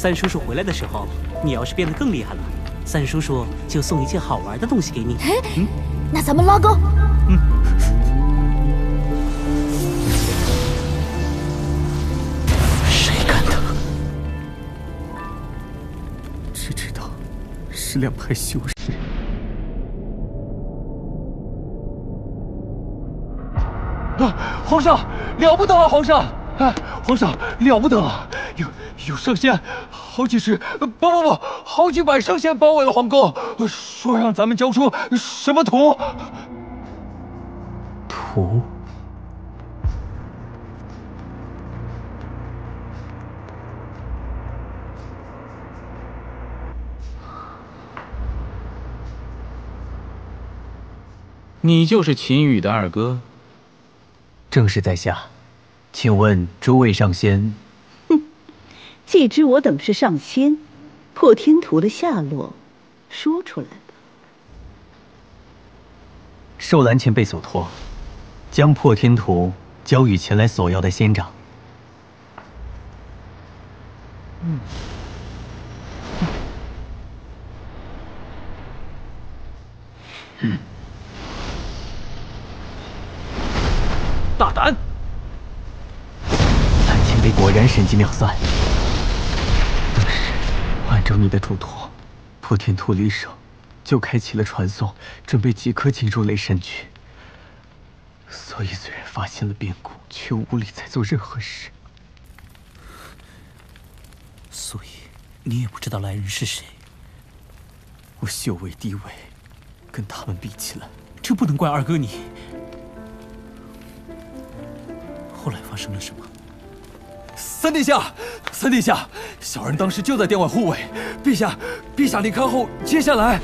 三叔叔回来的时候，你要是变得更厉害了，三叔叔就送一件好玩的东西给你。嗯，那咱们拉钩。嗯。谁干的？只知道是两派修士。啊，皇上了不得啊，皇上！啊，皇上了不得啊，有有圣仙，好几十，不不不，好几百上仙包围了皇宫，说让咱们交出什么图？图？你就是秦羽的二哥？正是在下，请问诸位上仙？哼，既知我等是上仙，破天图的下落，说出来吧。受蓝前辈所托，将破天图交予前来索要的仙长。嗯。嗯。大胆！蓝前辈果然神机妙算。当时按照你的嘱托，破天图离手，就开启了传送，准备即刻进入雷神局。所以虽然发现了变故，却无力再做任何事。所以你也不知道来人是谁？我修为低微，跟他们比起来，这不能怪二哥你。后来发生了什么？三殿下，三殿下，小人当时就在殿外护卫。陛下，陛下离开后，接下来。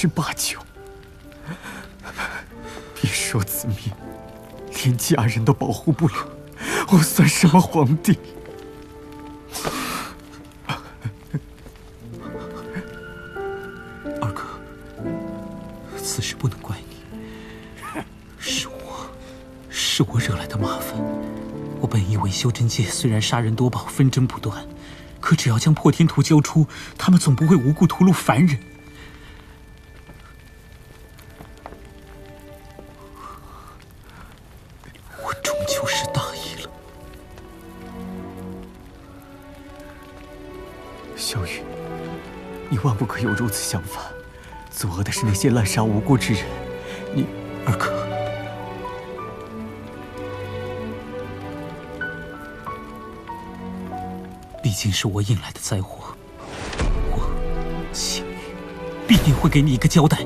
去罢酒。别说子明，连家人都保护不了，我算什么皇帝？二哥，此事不能怪你，是我，是我惹来的麻烦。我本以为修真界虽然杀人夺宝，纷争不断，可只要将破天图交出，他们总不会无故屠戮凡人。有如此想法，作恶的是那些滥杀无辜之人。你二哥，毕竟是我引来的灾祸，我秦羽必定会给你一个交代。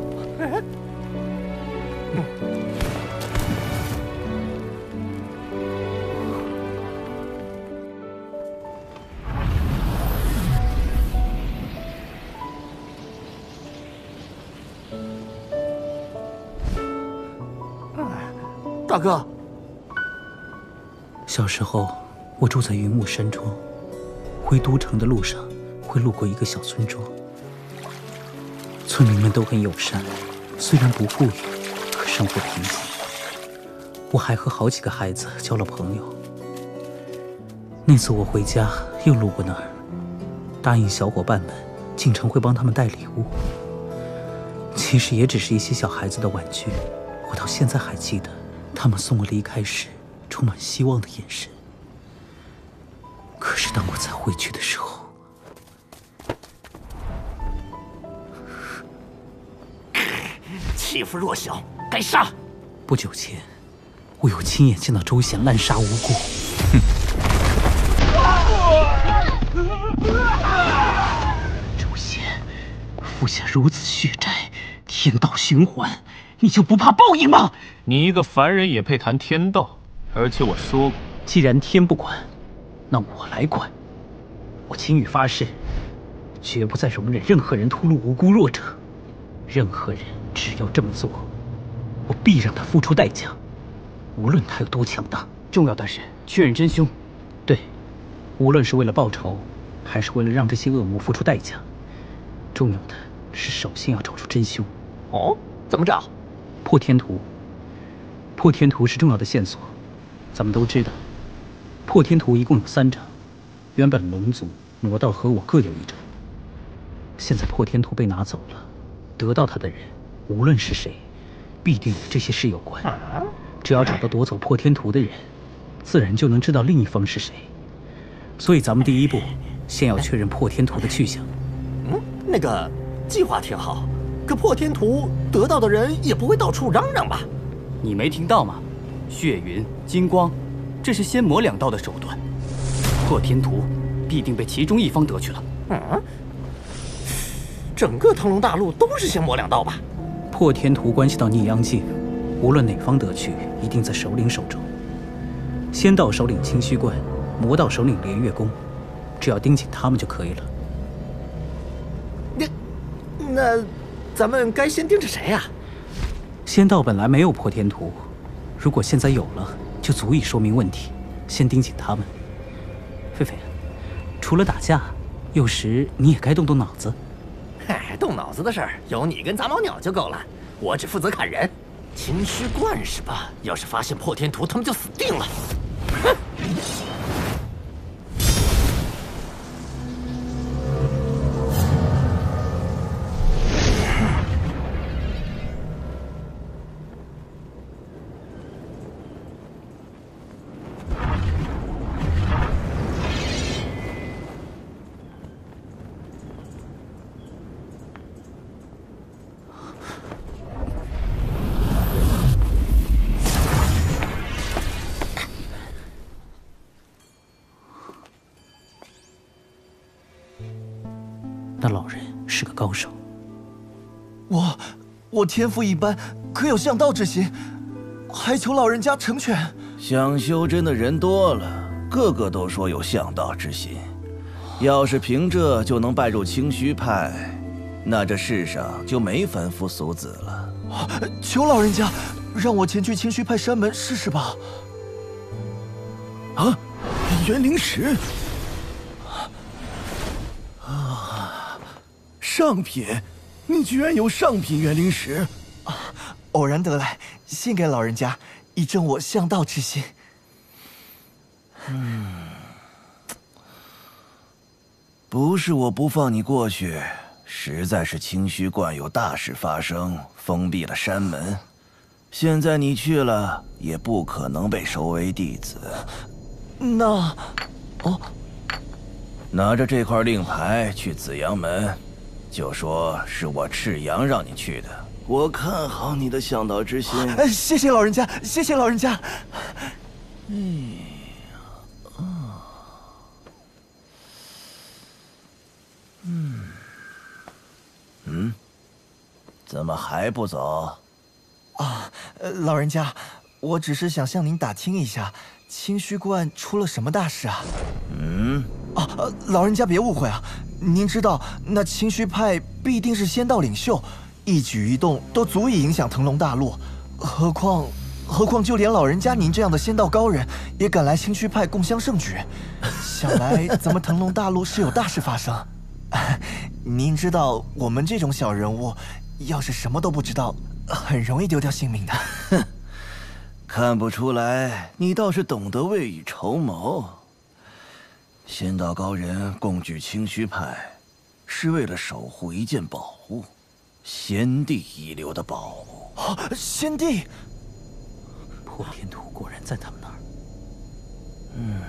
小时候我住在云雾山庄，回都城的路上会路过一个小村庄，村民们都很友善，虽然不富裕，可生活贫瘠。我还和好几个孩子交了朋友。那次我回家又路过那儿，答应小伙伴们经常会帮他们带礼物，其实也只是一些小孩子的玩具，我到现在还记得。他们送我离开时，充满希望的眼神。可是当我再回去的时候，欺负弱小，该杀！不久前，我有亲眼见到周显滥杀无辜。哼！周显，服下如此血债，天道循环。你就不怕报应吗？你一个凡人也配谈天道？而且我说过，既然天不管，那我来管。我秦羽发誓，绝不再容忍任何人屠戮无辜弱者。任何人只要这么做，我必让他付出代价，无论他有多强大。重要的是确认真凶。对，无论是为了报仇，还是为了让这些恶魔付出代价，重要的是首先要找出真凶。哦，怎么找？破天图。破天图是重要的线索。咱们都知道，破天图一共有三张，原本龙族、魔道和我各有一张。现在破天图被拿走了，得到它的人，无论是谁，必定与这些事有关。只要找到夺走破天图的人，自然就能知道另一方是谁。所以咱们第一步，先要确认破天图的去向。嗯，那个计划挺好，可破天图得到的人也不会到处嚷嚷吧？你没听到吗？血云、金光，这是仙魔两道的手段。破天图必定被其中一方得去了。嗯，整个腾龙大陆都是仙魔两道吧？破天图关系到逆阳境，无论哪方得去，一定在首领手中。仙道首领清虚观，魔道首领连月宫，只要盯紧他们就可以了。那，那，咱们该先盯着谁呀？仙道本来没有破天图。如果现在有了，就足以说明问题。先盯紧他们。菲菲，除了打架，有时你也该动动脑子。嗨，动脑子的事儿有你跟杂毛鸟就够了，我只负责砍人。秦虚观是吧？要是发现破天图，他们就死定了。哼！我天赋一般，可有向道之心，还求老人家成全。想修真的人多了，个个都说有向道之心。要是凭这就能拜入清虚派，那这世上就没凡夫俗子了。求老人家，让我前去清虚派山门试试吧。啊，元灵石。啊上品，你居然有上品元灵石，啊，偶然得来，献给老人家，以正我向道之心。嗯，不是我不放你过去，实在是清虚观有大事发生，封闭了山门。现在你去了，也不可能被收为弟子。那，哦，拿着这块令牌去紫阳门。就说是我赤阳让你去的，我看好你的向导之心。哎，谢谢老人家，谢谢老人家。哎呀，啊，嗯，嗯，怎么还不走？啊，老人家，我只是想向您打听一下，清虚观出了什么大事啊？嗯。啊，老人家别误会啊。您知道，那清虚派必定是仙道领袖，一举一动都足以影响腾龙大陆。何况，何况就连老人家您这样的仙道高人，也敢来清虚派共襄盛举。想来咱们腾龙大陆是有大事发生。您知道，我们这种小人物，要是什么都不知道，很容易丢掉性命的。哼，看不出来，你倒是懂得未雨绸缪。仙道高人共聚清虚派，是为了守护一件宝物——先帝遗留的宝物。啊，先帝！破天图果然在他们那儿。嗯，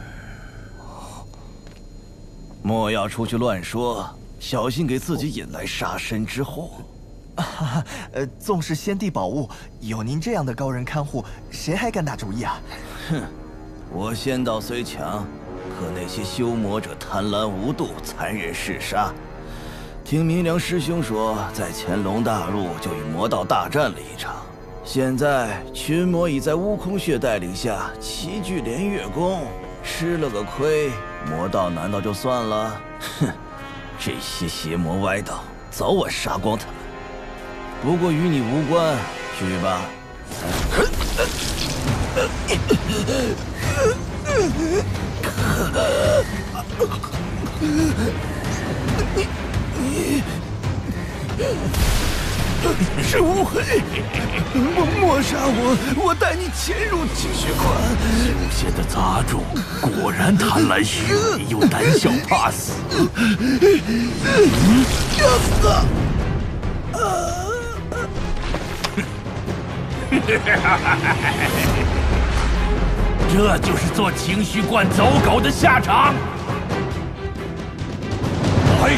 莫要出去乱说，小心给自己引来杀身之祸。啊，呃，纵是先帝宝物，有您这样的高人看护，谁还敢打主意啊？哼，我仙道虽强。可那些修魔者贪婪无度，残忍嗜杀。听明良师兄说，在乾隆大陆就与魔道大战了一场，现在群魔已在悟空血带领下齐聚连月宫，吃了个亏，魔道难道就算了？哼，这些邪魔歪道，早晚杀光他们。不过与你无关，去吧。你你是乌黑，莫莫杀我，我带你潜入清虚观。无限的杂种，果然贪婪虚伪又胆小怕死。这就是做清虚观走狗的下场。老黑，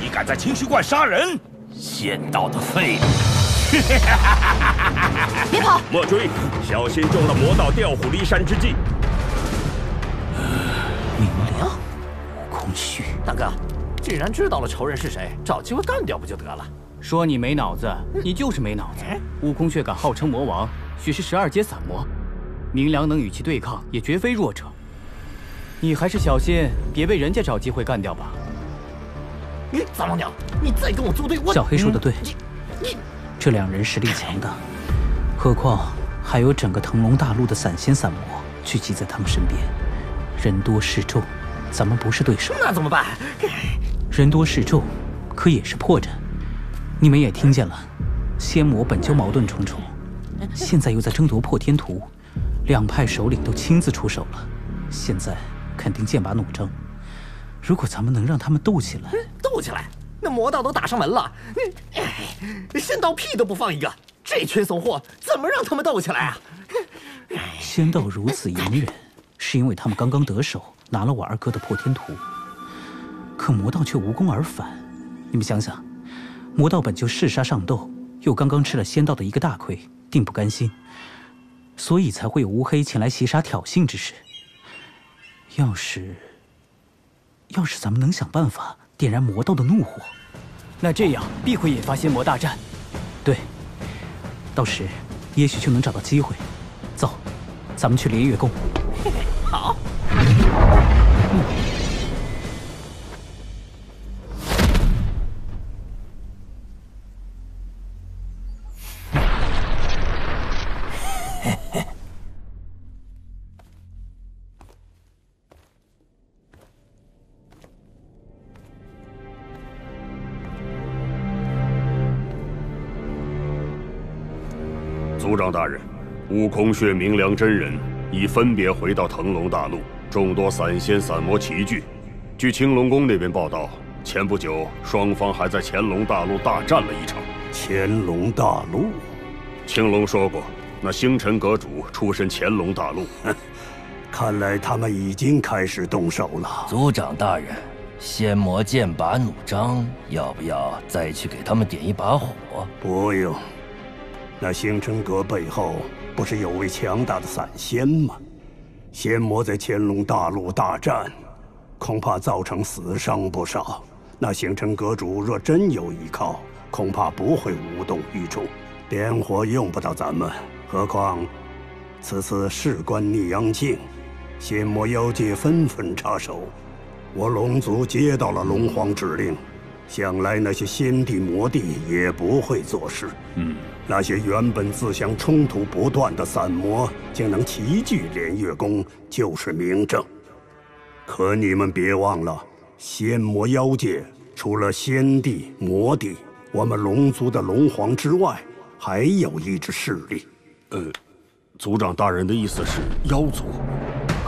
你敢在清虚观杀人？仙道的废物！别跑！莫追，小心中了魔道调虎离山之计。明良，悟空虚，大哥，既然知道了仇人是谁，找机会干掉不就得了？说你没脑子，你就是没脑子。悟空却敢号称魔王，许是十二阶散魔，明良能与其对抗，也绝非弱者。你还是小心，别被人家找机会干掉吧。你杂毛鸟，你再跟我作对，我小黑说的对，你这两人实力强大，何况还有整个腾龙大陆的散仙散魔聚集在他们身边，人多势众，咱们不是对手。那怎么办？人多势众，可也是破绽。你们也听见了，仙魔本就矛盾重重，现在又在争夺破天图，两派首领都亲自出手了，现在肯定剑拔弩张。如果咱们能让他们斗起来，斗起来，那魔道都打上门了，你，哎，仙道屁都不放一个，这群怂货怎么让他们斗起来啊？仙道如此隐忍，是因为他们刚刚得手拿了我二哥的破天图，可魔道却无功而返。你们想想，魔道本就嗜杀上斗，又刚刚吃了仙道的一个大亏，定不甘心，所以才会有乌黑前来袭杀挑衅之事。要是……要是咱们能想办法点燃魔道的怒火，那这样必会引发仙魔大战。对，到时也许就能找到机会。走，咱们去连月宫。好。族悟空血明良真人已分别回到腾龙大陆，众多散仙散魔齐聚。据青龙宫那边报道，前不久双方还在乾隆大陆大战了一场。乾隆大陆，青龙说过，那星辰阁主出身乾隆大陆。看来他们已经开始动手了。族长大人，仙魔剑拔弩张，要不要再去给他们点一把火？不用。那星辰阁背后不是有位强大的散仙吗？仙魔在乾隆大陆大战，恐怕造成死伤不少。那星辰阁主若真有依靠，恐怕不会无动于衷。点火用不到咱们，何况此次事关逆阳境，仙魔妖界纷纷插手。我龙族接到了龙皇指令，想来那些仙帝魔帝也不会做事。嗯。那些原本自相冲突不断的散魔，竟能齐聚连月宫，就是明证。可你们别忘了，仙魔妖界除了仙帝、魔帝，我们龙族的龙皇之外，还有一支势力。呃，族长大人的意思是妖族，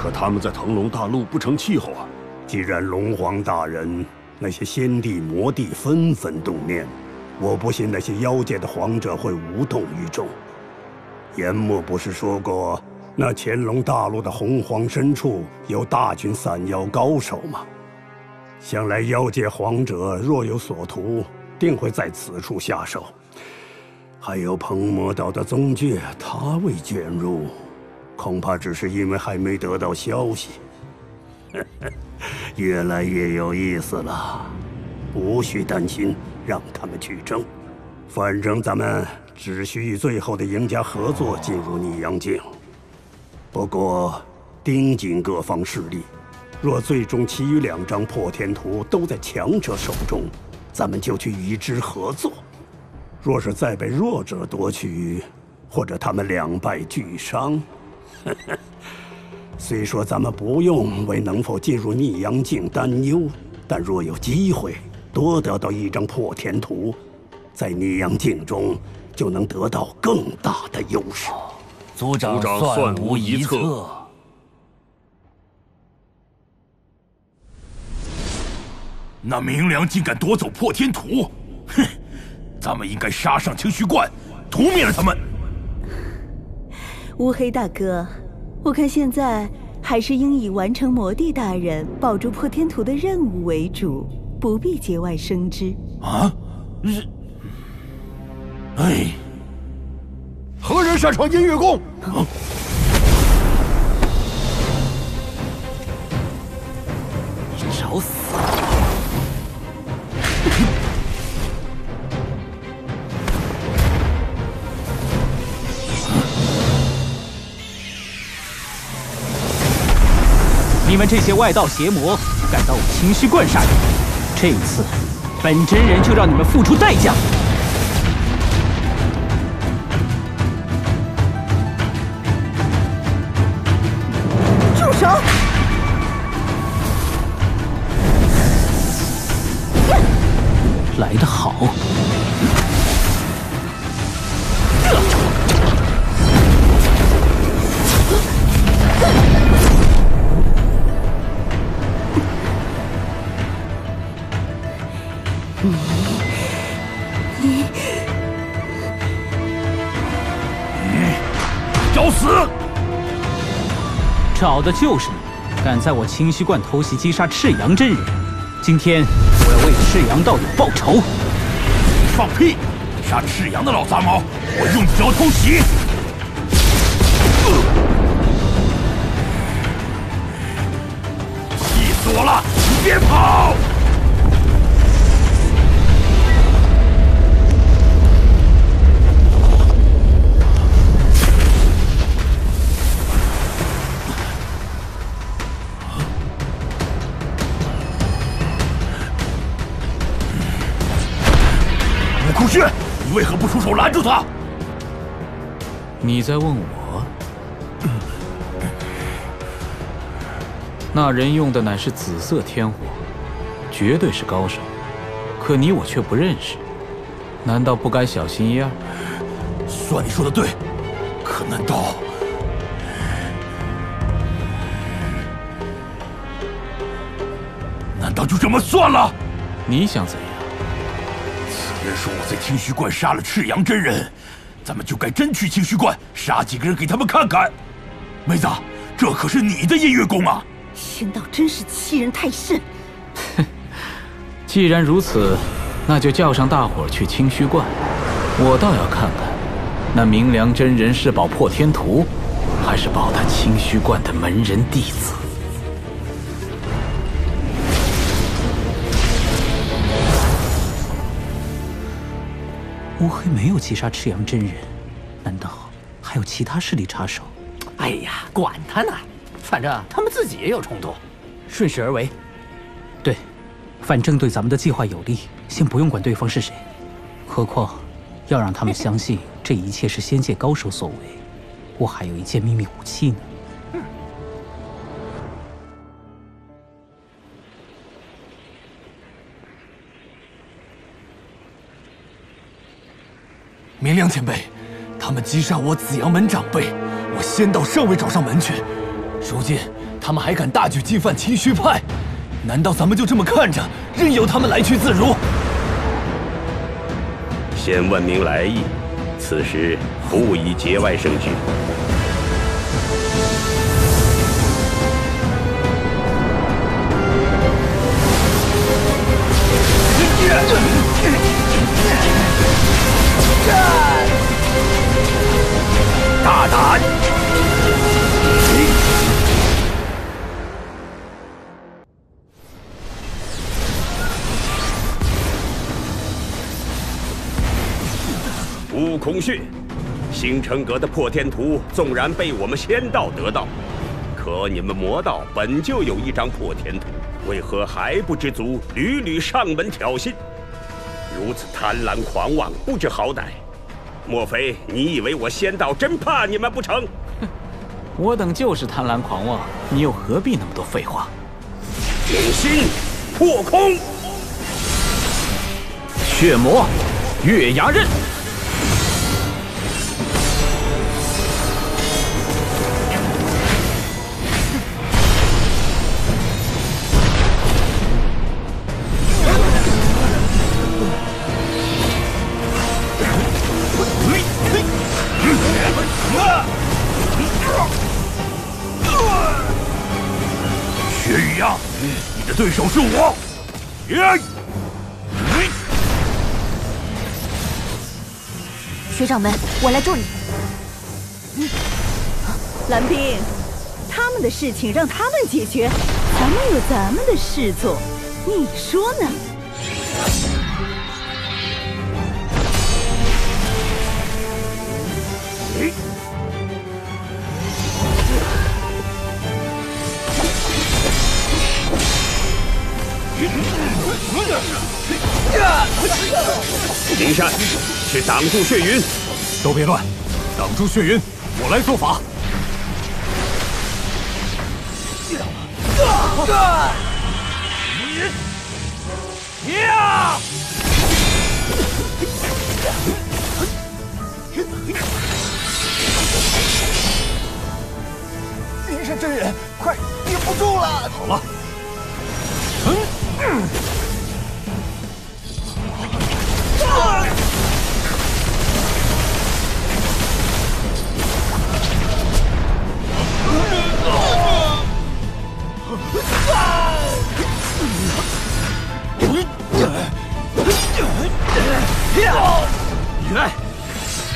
可他们在腾龙大陆不成气候啊。既然龙皇大人，那些仙帝、魔帝纷纷动念。我不信那些妖界的皇者会无动于衷。严墨不是说过，那乾隆大陆的洪荒深处有大群散妖高手吗？想来妖界皇者若有所图，定会在此处下手。还有鹏魔岛的宗倔，他未卷入，恐怕只是因为还没得到消息。越来越有意思了，无需担心。让他们去争。反正咱们只需与最后的赢家合作进入逆阳境。不过，盯紧各方势力，若最终其余两张破天图都在强者手中，咱们就去与之合作；若是再被弱者夺取，或者他们两败俱伤，虽说咱们不用为能否进入逆阳境担忧，但若有机会多得到一张破天图，在逆阳境中就能得到更大的优势。族长算无一策。那明良竟敢夺走破天图，哼！咱们应该杀上清虚观，屠灭了他们。乌黑大哥，我看现在还是应以完成魔帝大人保住破天图的任务为主，不必节外生枝。啊？是？哎，何人擅闯音乐宫？你找死！你们这些外道邪魔，敢到我清虚观杀人，这一次本真人就让你们付出代价！住手！来得好！找的就是你，敢在我清虚观偷袭击杀赤阳真人，今天我要为赤阳道友报仇！放屁！杀赤阳的老杂毛，我用脚偷袭！气死我了！你别跑！出手拦住他？你在问我？那人用的乃是紫色天火，绝对是高手，可你我却不认识，难道不该小心一二？算你说的对，可难道……难道就这么算了？你想怎样？说我在清虚观杀了赤阳真人，咱们就该真去清虚观杀几个人给他们看看。妹子，这可是你的音乐功啊！仙道真是欺人太甚。哼 既然如此，那就叫上大伙儿去清虚观。我倒要看看，那明良真人是保破天图，还是保他清虚观的门人弟子。乌黑没有击杀赤阳真人，难道还有其他势力插手？哎呀，管他呢，反正他们自己也有冲突，顺势而为。对，反正对咱们的计划有利，先不用管对方是谁。何况，要让他们相信这一切是仙界高手所为，我还有一件秘密武器呢。明亮前辈，他们击杀我紫阳门长辈，我仙道尚未找上门去。如今他们还敢大举进犯清虚派，难道咱们就这么看着，任由他们来去自如？先问明来意，此时不宜节外生枝。空血，星辰阁的破天图纵然被我们仙道得到，可你们魔道本就有一张破天图，为何还不知足，屡屡上门挑衅？如此贪婪狂妄，不知好歹。莫非你以为我仙道真怕你们不成？哼，我等就是贪婪狂妄，你又何必那么多废话？点心破空，血魔月牙刃。对手是我，学长们，我来助你。蓝冰，他们的事情让他们解决，咱们有咱们的事做，你说呢？灵山，去挡住血云！都别乱，挡住血云，我来做法。呀！灵山真人，快顶不住了！好了。原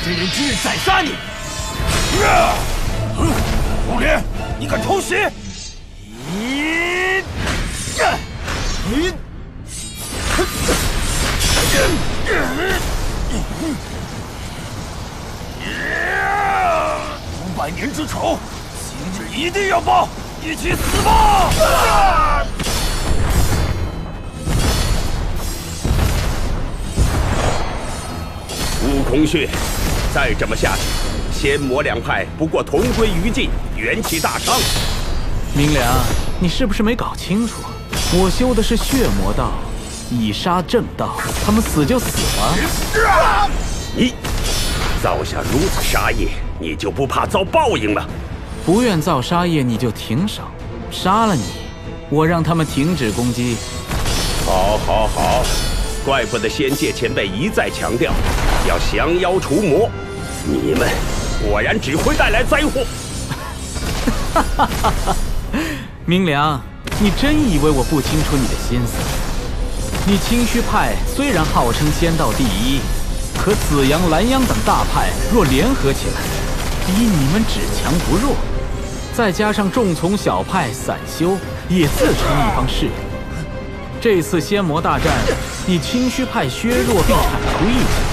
真人今日宰杀你！红莲，你敢偷袭？五百年之仇，今日一定要报！一起死吧！悟空血，再这么下去，仙魔两派不过同归于尽，元气大伤。明良，你是不是没搞清楚？我修的是血魔道，以杀正道，他们死就死了。你造下如此杀业，你就不怕遭报应了？不愿造杀业，你就停手，杀了你，我让他们停止攻击。好，好，好，怪不得仙界前辈一再强调要降妖除魔，你们果然只会带来灾祸。哈哈哈哈！明良，你真以为我不清楚你的心思？你清虚派虽然号称仙道第一，可紫阳、蓝阳等大派若联合起来，比你们只强不弱。再加上众从小派散修，也自成一方势力。这次仙魔大战，你清虚派削弱并铲除异己，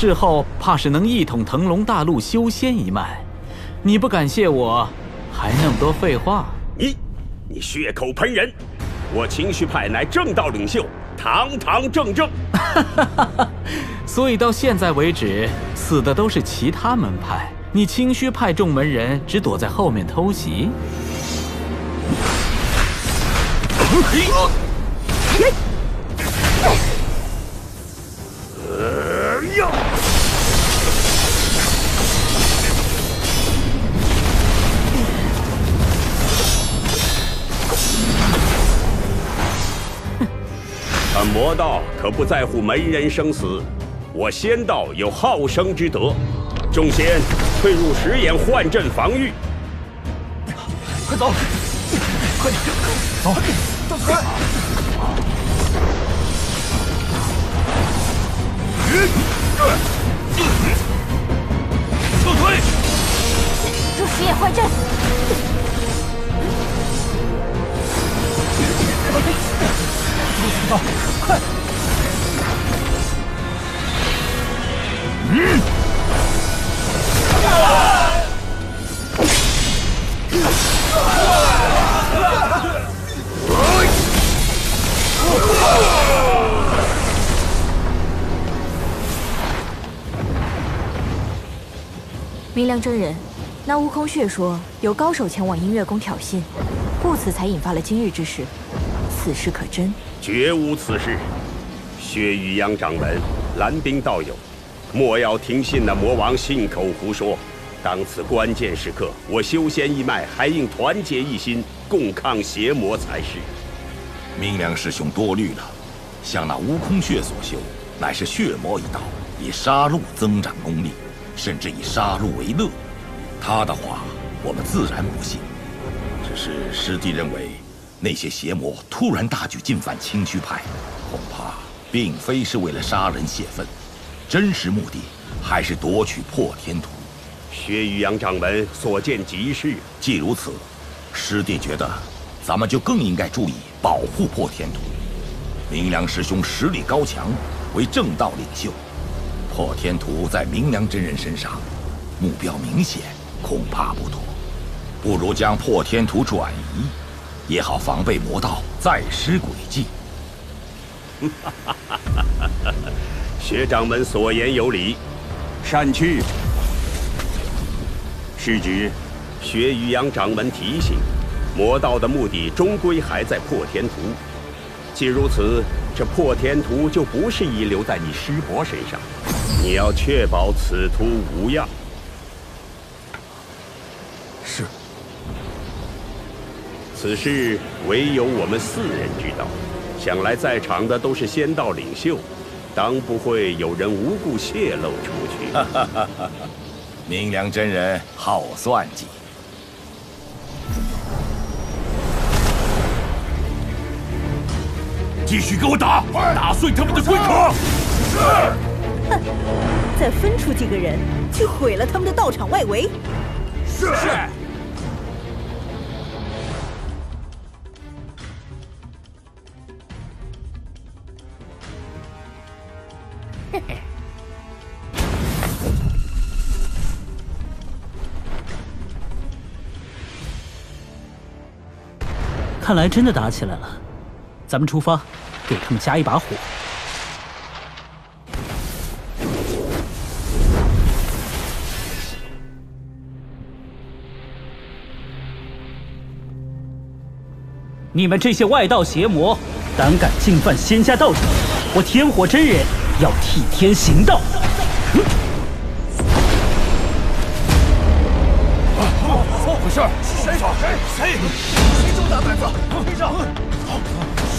事后怕是能一统腾龙大陆修仙一脉。你不感谢我，还那么多废话？你，你血口喷人！我清虚派乃正道领袖，堂堂正正。所以到现在为止，死的都是其他门派。你清虚派众门人只躲在后面偷袭。魔道可不在乎门人生死，我仙道有好生之德。众仙。退入石眼幻阵防御，快走！快点，走！走开！撤退！入石眼幻阵！快！嗯！啊！明良真人，那悟空血说有高手前往音乐宫挑衅，故此才引发了今日之事。此事可真？绝无此事。薛玉阳掌门，蓝冰道友，莫要听信那魔王信口胡说。当此关键时刻，我修仙一脉还应团结一心，共抗邪魔才是。明良师兄多虑了，像那悟空血所修，乃是血魔一道，以杀戮增长功力，甚至以杀戮为乐。他的话，我们自然不信。只是师弟认为，那些邪魔突然大举进犯清虚派，恐怕并非是为了杀人泄愤，真实目的还是夺取破天图。薛玉阳掌门所见极是。既如此，师弟觉得，咱们就更应该注意保护破天图。明良师兄实力高强，为正道领袖，破天图在明良真人身上，目标明显，恐怕不妥。不如将破天图转移，也好防备魔道再施诡计。学掌门所言有理，善去。师侄，学于阳掌门提醒，魔道的目的终归还在破天图。既如此，这破天图就不是遗留在你师伯身上，你要确保此图无恙。此事唯有我们四人知道，想来在场的都是仙道领袖，当不会有人无故泄露出去。明良真人好算计，继续给我打，打碎他们的龟壳！是。哼，再分出几个人去毁了他们的道场外围。是。是。看来真的打起来了，咱们出发，给他们加一把火。你们这些外道邪魔，胆敢进犯仙家道场，我天火真人要替天行道！么回事？谁？谁？谁？大胆子，背上！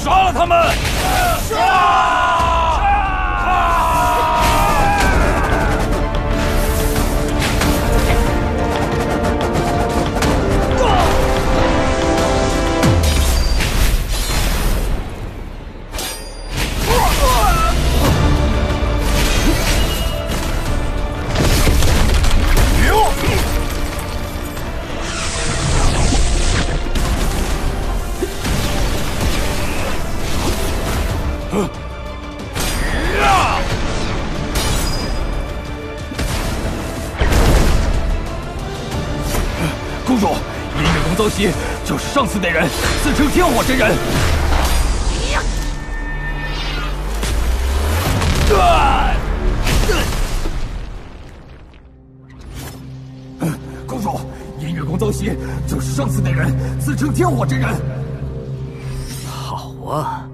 杀了他们！杀！遭袭就是上次那人，自称天火真人。公主，音乐宫遭袭就是上次那人，自称天火真人。好啊，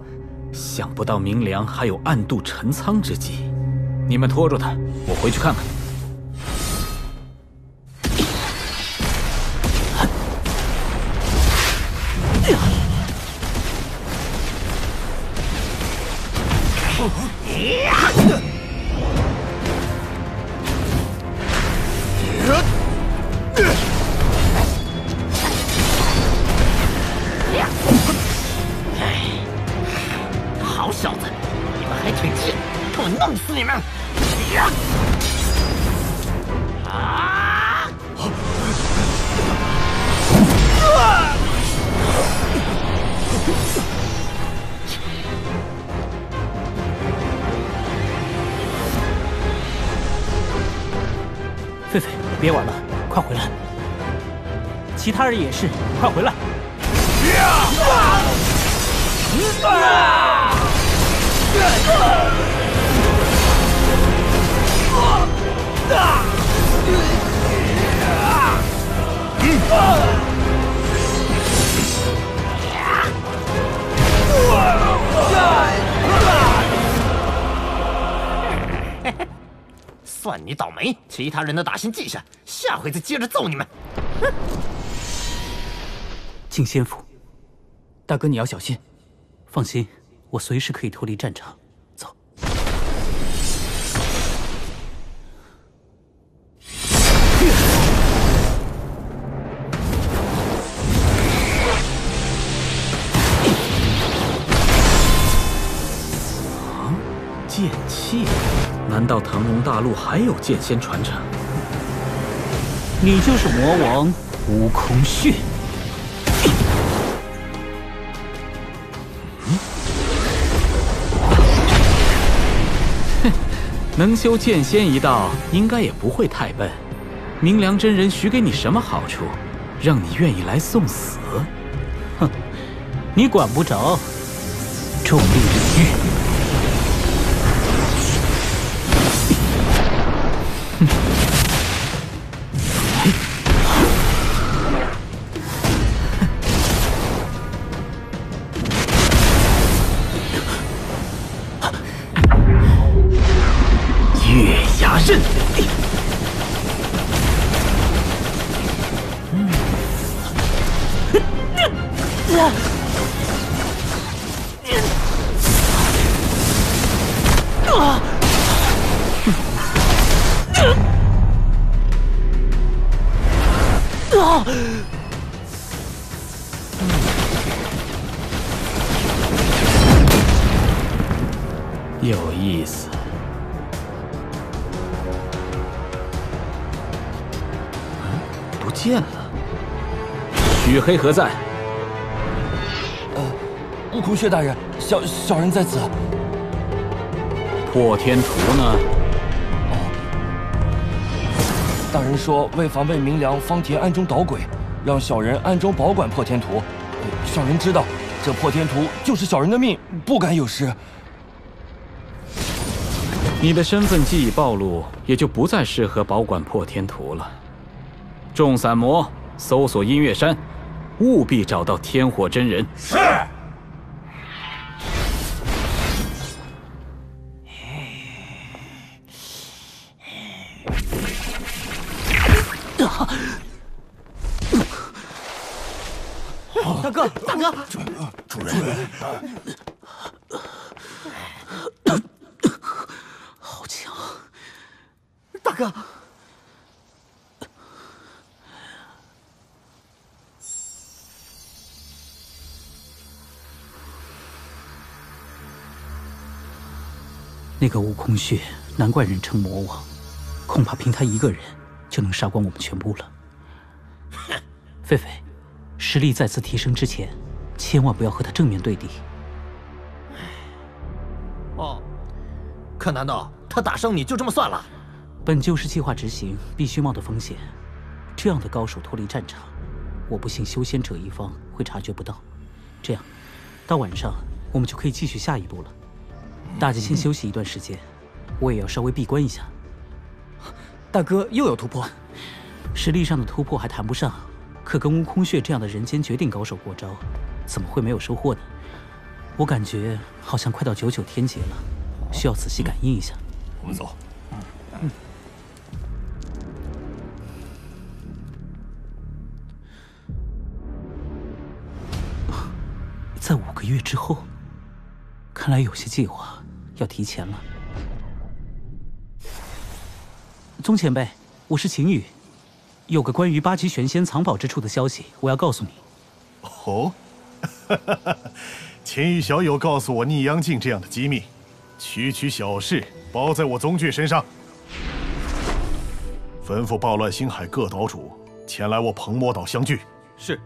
想不到明良还有暗度陈仓之计。你们拖住他，我回去看看。也是，快回来！算你倒霉，其他人的打心记下，下回再接着揍你们。敬仙府，大哥你要小心。放心，我随时可以脱离战场。走。啊，剑气？难道腾龙大陆还有剑仙传承？你就是魔王悟空血。能修剑仙一道，应该也不会太笨。明良真人许给你什么好处，让你愿意来送死？哼，你管不着。重力朕。嗯。啊。啊。啊。啊黑何在？呃，悟空血大人，小小人在此。破天图呢？哦，大人说为防备明良方田暗中捣鬼，让小人暗中保管破天图。小人知道，这破天图就是小人的命，不敢有失。你的身份既已暴露，也就不再适合保管破天图了。众散魔，搜索音乐山，务必找到天火真人。是。大哥，大哥，主人，好强！大哥，那个悟空穴，难怪人称魔王，恐怕凭他一个人就能杀光我们全部了。狒狒。实力再次提升之前，千万不要和他正面对敌。哦，可难道他打伤你就这么算了？本就是计划执行必须冒的风险。这样的高手脱离战场，我不信修仙者一方会察觉不到。这样，到晚上我们就可以继续下一步了。大家先休息一段时间，我也要稍微闭关一下。大哥又有突破，实力上的突破还谈不上。可跟悟空穴这样的人间绝顶高手过招，怎么会没有收获呢？我感觉好像快到九九天劫了，需要仔细感应一下。我们走。嗯。在五个月之后，看来有些计划要提前了。宗前辈，我是秦羽。有个关于八极玄仙藏宝之处的消息，我要告诉你。哦，秦羽小友告诉我逆阳境这样的机密，区区小事包在我宗俊身上。吩咐暴乱星海各岛主前来我彭魔岛相聚。是。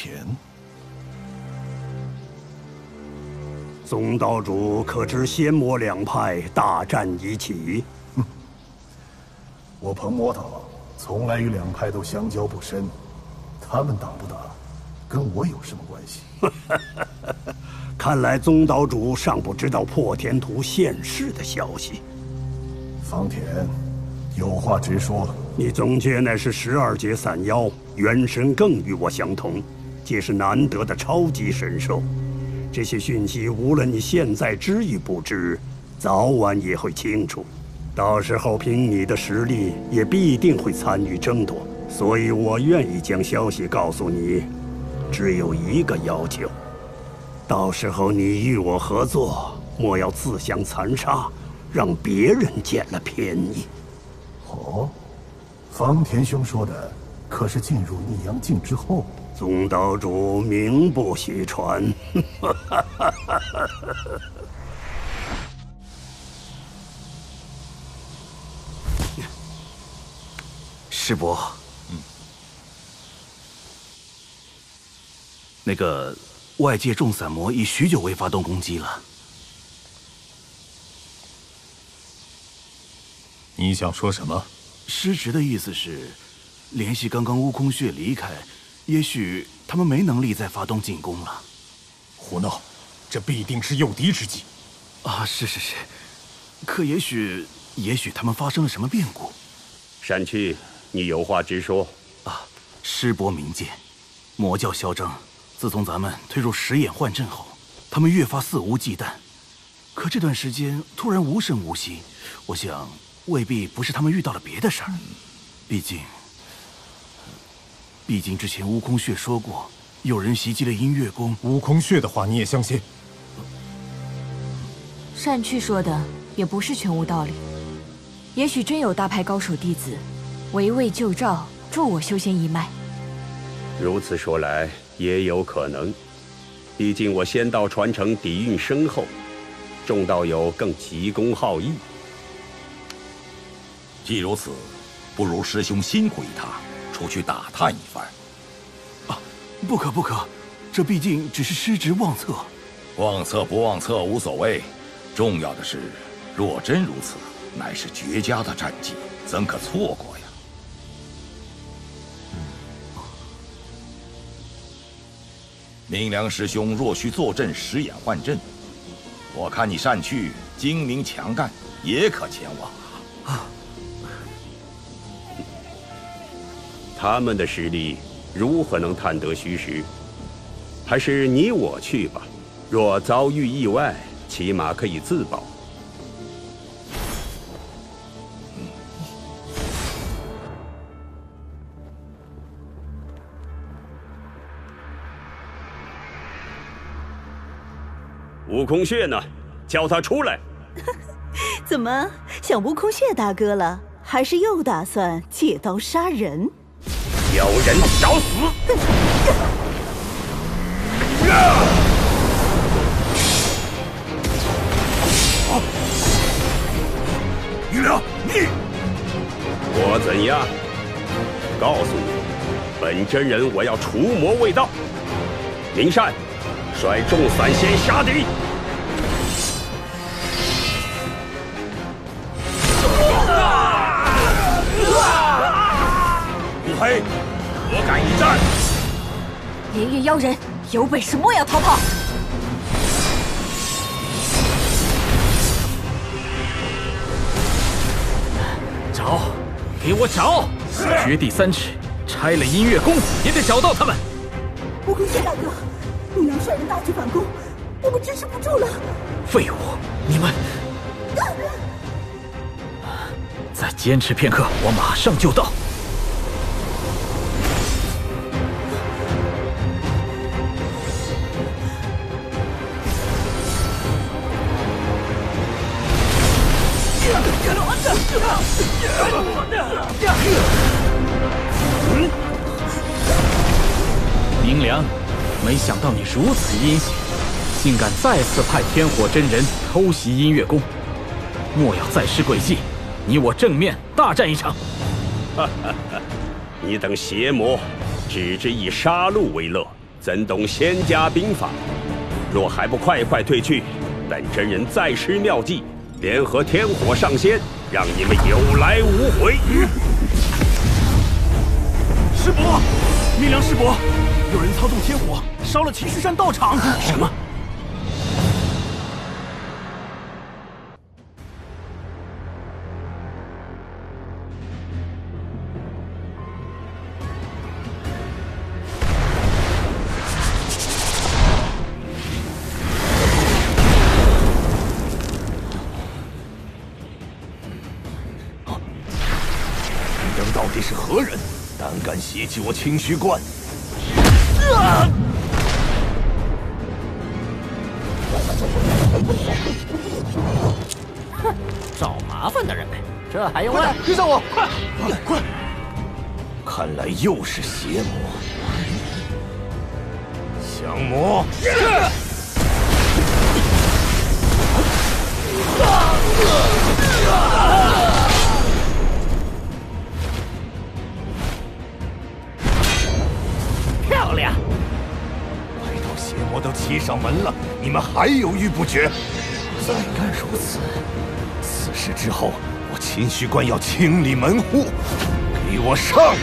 方田。宗道主可知仙魔两派大战已起？哼，我彭魔岛从来与两派都相交不深，他们打不打，跟我有什么关系？看来宗岛主尚不知道破天图现世的消息。方田，有话直说。你总结乃是十二阶散妖，元神更与我相同，皆是难得的超级神兽。这些讯息，无论你现在知与不知，早晚也会清楚。到时候凭你的实力，也必定会参与争夺。所以我愿意将消息告诉你，只有一个要求：到时候你与我合作，莫要自相残杀，让别人捡了便宜。哦，方田兄说的，可是进入逆阳境之后？宗岛主名不虚传。师伯，嗯，那个外界众散魔已许久未发动攻击了。你想说什么？师侄的意思是，联系刚刚悟空穴离开，也许他们没能力再发动进攻了。胡闹，这必定是诱敌之计。啊，是是是，可也许，也许他们发生了什么变故。山区，你有话直说。啊，师伯明鉴，魔教嚣张。自从咱们推入十眼幻阵后，他们越发肆无忌惮。可这段时间突然无声无息，我想。未必不是他们遇到了别的事儿，毕竟，毕竟之前悟空血说过，有人袭击了音乐宫。悟空血的话你也相信？善去说的也不是全无道理，也许真有大派高手弟子，围魏救赵，助我修仙一脉。如此说来，也有可能。毕竟我仙道传承底蕴深厚，众道友更急功好义。既如此，不如师兄辛苦一趟，出去打探一番。啊，不可不可，这毕竟只是失职妄测。妄测不妄测无所谓，重要的是，若真如此，乃是绝佳的战绩，怎可错过呀？明良师兄若需坐镇十眼幻阵，我看你善去，精明强干，也可前往。啊。他们的实力如何能探得虚实？还是你我去吧。若遭遇意外，起码可以自保。悟空血呢？叫他出来！怎么想悟空血大哥了？还是又打算借刀杀人？有人找死！玉良，你我怎样？告诉你，本真人我要除魔卫道。明善，率众散仙杀敌。黑。何敢一战？连月妖人，有本事莫要逃跑！找，给我找！掘地三尺，拆了音乐宫，也得找到他们。悟空谢大哥，你娘率人大举反攻，我们支持不住了。废物，你们再坚持片刻，我马上就到。没想到你如此阴险，竟敢再次派天火真人偷袭音乐宫。莫要再施诡计，你我正面大战一场。哈哈哈！你等邪魔，只知以杀戮为乐，怎懂仙家兵法？若还不快快退去，本真人再施妙计，联合天火上仙。让你们有来无回。师伯，明良师伯，有人操纵天火烧了秦须山道场。什么？你等到底是何人？胆敢袭击我清虚观！这还用问？跟上我，快快！看来又是邪魔，降魔！漂亮！外道邪魔都骑上门了，你们还犹豫不决？再敢如此，此事之后，秦虚观要清理门户，给我上！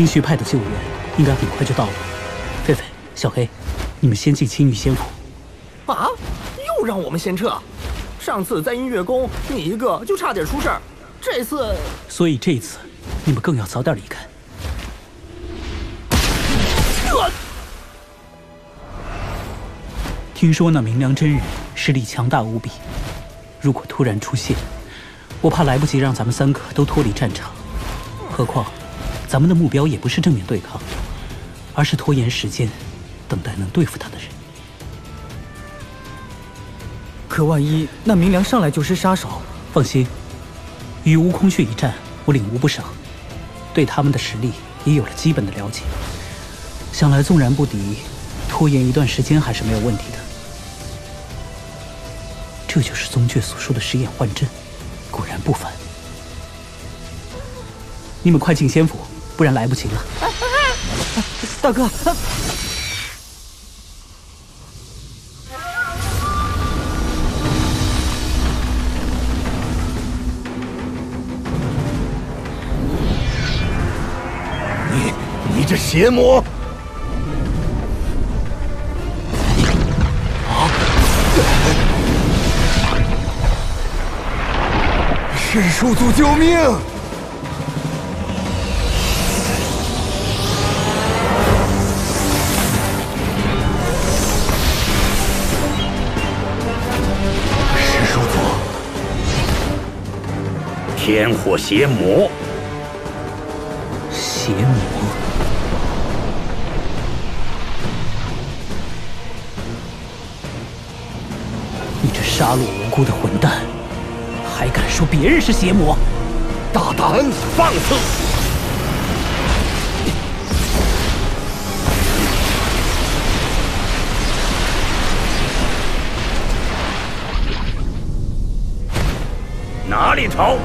清虚派的救援应该很快就到了。狒狒、小黑，你们先进青玉仙府。啊！又让我们先撤。上次在音乐宫，你一个就差点出事儿，这次……所以这一次，你们更要早点离开。听说那明良真人实力强大无比，如果突然出现，我怕来不及让咱们三个都脱离战场。何况，咱们的目标也不是正面对抗，而是拖延时间，等待能对付他的人。可万一那明良上来就是杀手？放心，与悟空血一战，我领悟不少，对他们的实力也有了基本的了解。想来纵然不敌，拖延一段时间还是没有问题的。这就是宗倔所说的十眼幻阵，果然不凡。你们快进仙府，不然来不及了。大哥，你你这邪魔！赤术祖救命！天火邪魔，邪魔。你这杀戮无辜的混蛋，还敢说别人是邪魔？大胆放肆！哪里逃？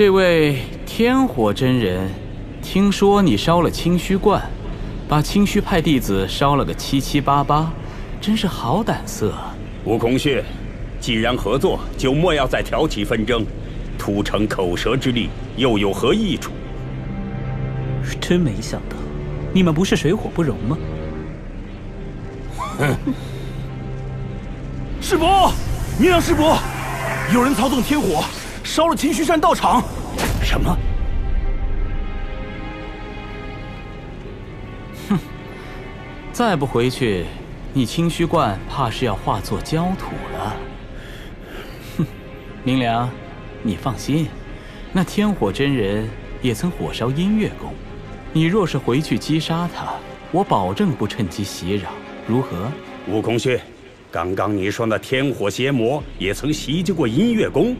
这位天火真人，听说你烧了清虚观，把清虚派弟子烧了个七七八八，真是好胆色。悟空穴，既然合作，就莫要再挑起纷争，徒成口舌之力，又有何益处？真没想到，你们不是水火不容吗？哼！师伯，明亮师伯，有人操纵天火，烧了清虚山道场。什么？哼！再不回去，你清虚观怕是要化作焦土了。哼！明良，你放心，那天火真人也曾火烧音乐宫。你若是回去击杀他，我保证不趁机袭扰，如何？悟空虚，刚刚你说那天火邪魔也曾袭击过音乐宫，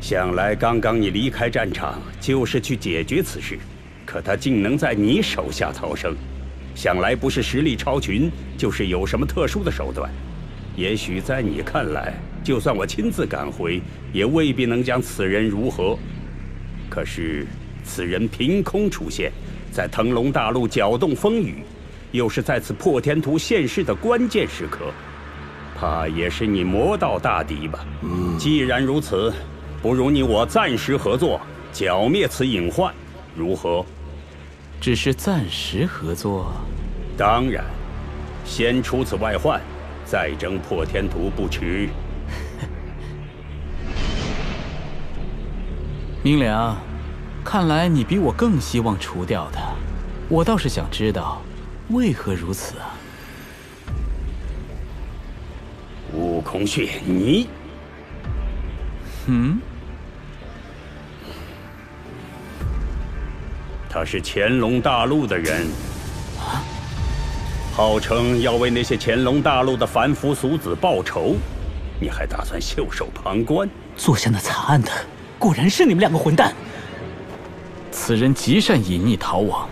想来刚刚你离开战场就是去解决此事，可他竟能在你手下逃生，想来不是实力超群，就是有什么特殊的手段。也许在你看来，就算我亲自赶回，也未必能将此人如何。可是此人凭空出现。在腾龙大陆搅动风雨，又是在此破天图现世的关键时刻，怕也是你魔道大敌吧？嗯，既然如此，不如你我暂时合作，剿灭此隐患，如何？只是暂时合作？当然，先除此外患，再争破天图不迟。明良。看来你比我更希望除掉他，我倒是想知道，为何如此啊？悟空血，你，嗯？他是乾隆大陆的人，啊号称要为那些乾隆大陆的凡夫俗子报仇，你还打算袖手旁观？做下那惨案的，果然是你们两个混蛋！此人极善隐匿逃亡，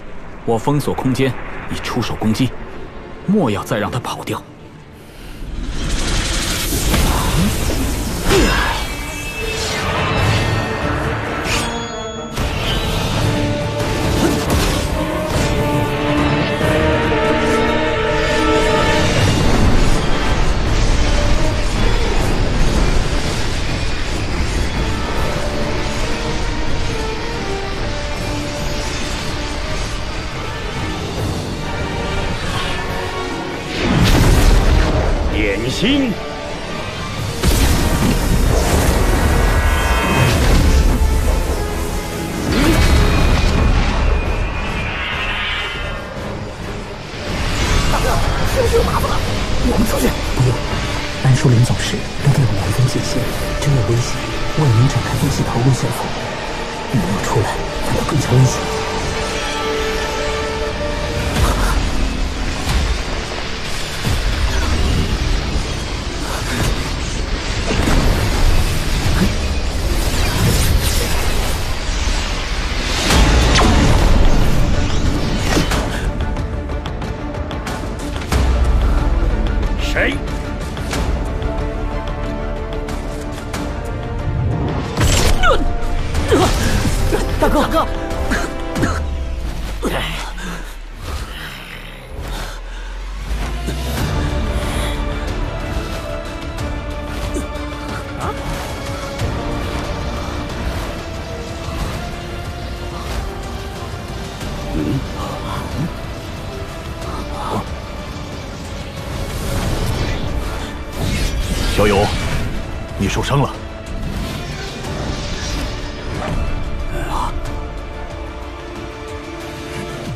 我封锁空间，你出手攻击，莫要再让他跑掉。大哥，是不是有麻烦了？我们出去。不用，丹树临走时都给我们一封信信，真有危险，我也能展开分析逃过险阻。你若出来，反倒更加危险。受伤了。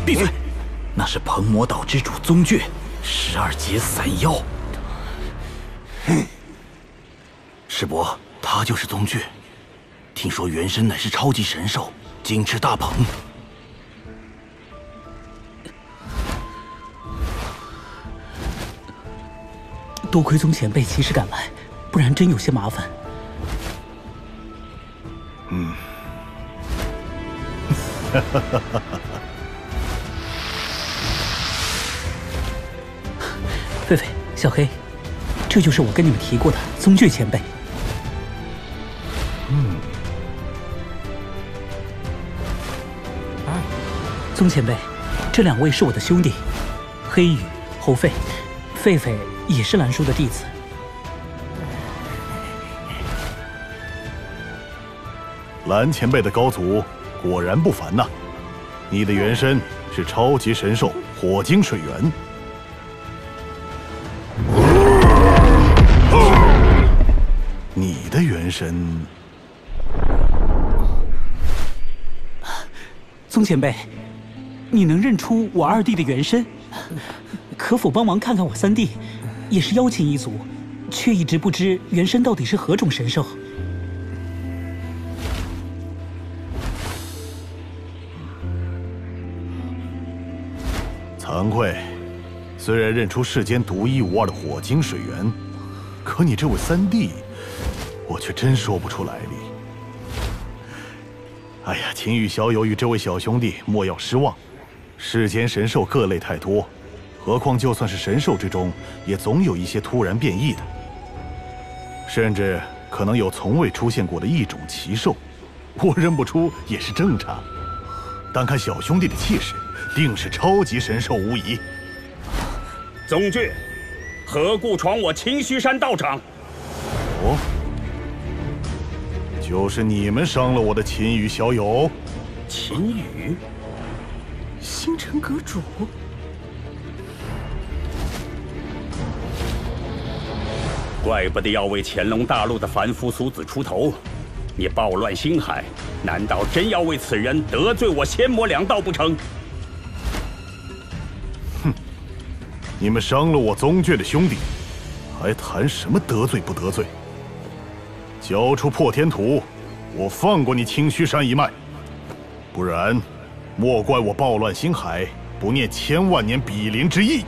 闭嘴！那是鹏魔岛之主宗倔，十二阶散妖。师伯，他就是宗倔。听说原身乃是超级神兽，金翅大鹏。多亏宗前辈及时赶来，不然真有些麻烦。嗯。菲菲，小黑，这就是我跟你们提过的宗俊前辈。宗前辈，这两位是我的兄弟，黑羽、侯费，狒狒也是兰叔的弟子。蓝前辈的高祖果然不凡呐！你的原身是超级神兽火晶水源。你的原身，宗前辈，你能认出我二弟的原身？可否帮忙看看我三弟，也是妖禽一族，却一直不知原身到底是何种神兽？惭愧，虽然认出世间独一无二的火晶水源，可你这位三弟，我却真说不出来历。哎呀，秦羽小友与这位小兄弟莫要失望。世间神兽各类太多，何况就算是神兽之中，也总有一些突然变异的，甚至可能有从未出现过的异种奇兽，我认不出也是正常。单看小兄弟的气势，定是超级神兽无疑。宗俊，何故闯我清虚山道场？哦，就是你们伤了我的秦羽小友。秦羽，星辰阁主。怪不得要为乾隆大陆的凡夫俗子出头。你暴乱星海，难道真要为此人得罪我仙魔两道不成？你们伤了我宗眷的兄弟，还谈什么得罪不得罪？交出破天图，我放过你清虚山一脉；不然，莫怪我暴乱星海，不念千万年比邻之义。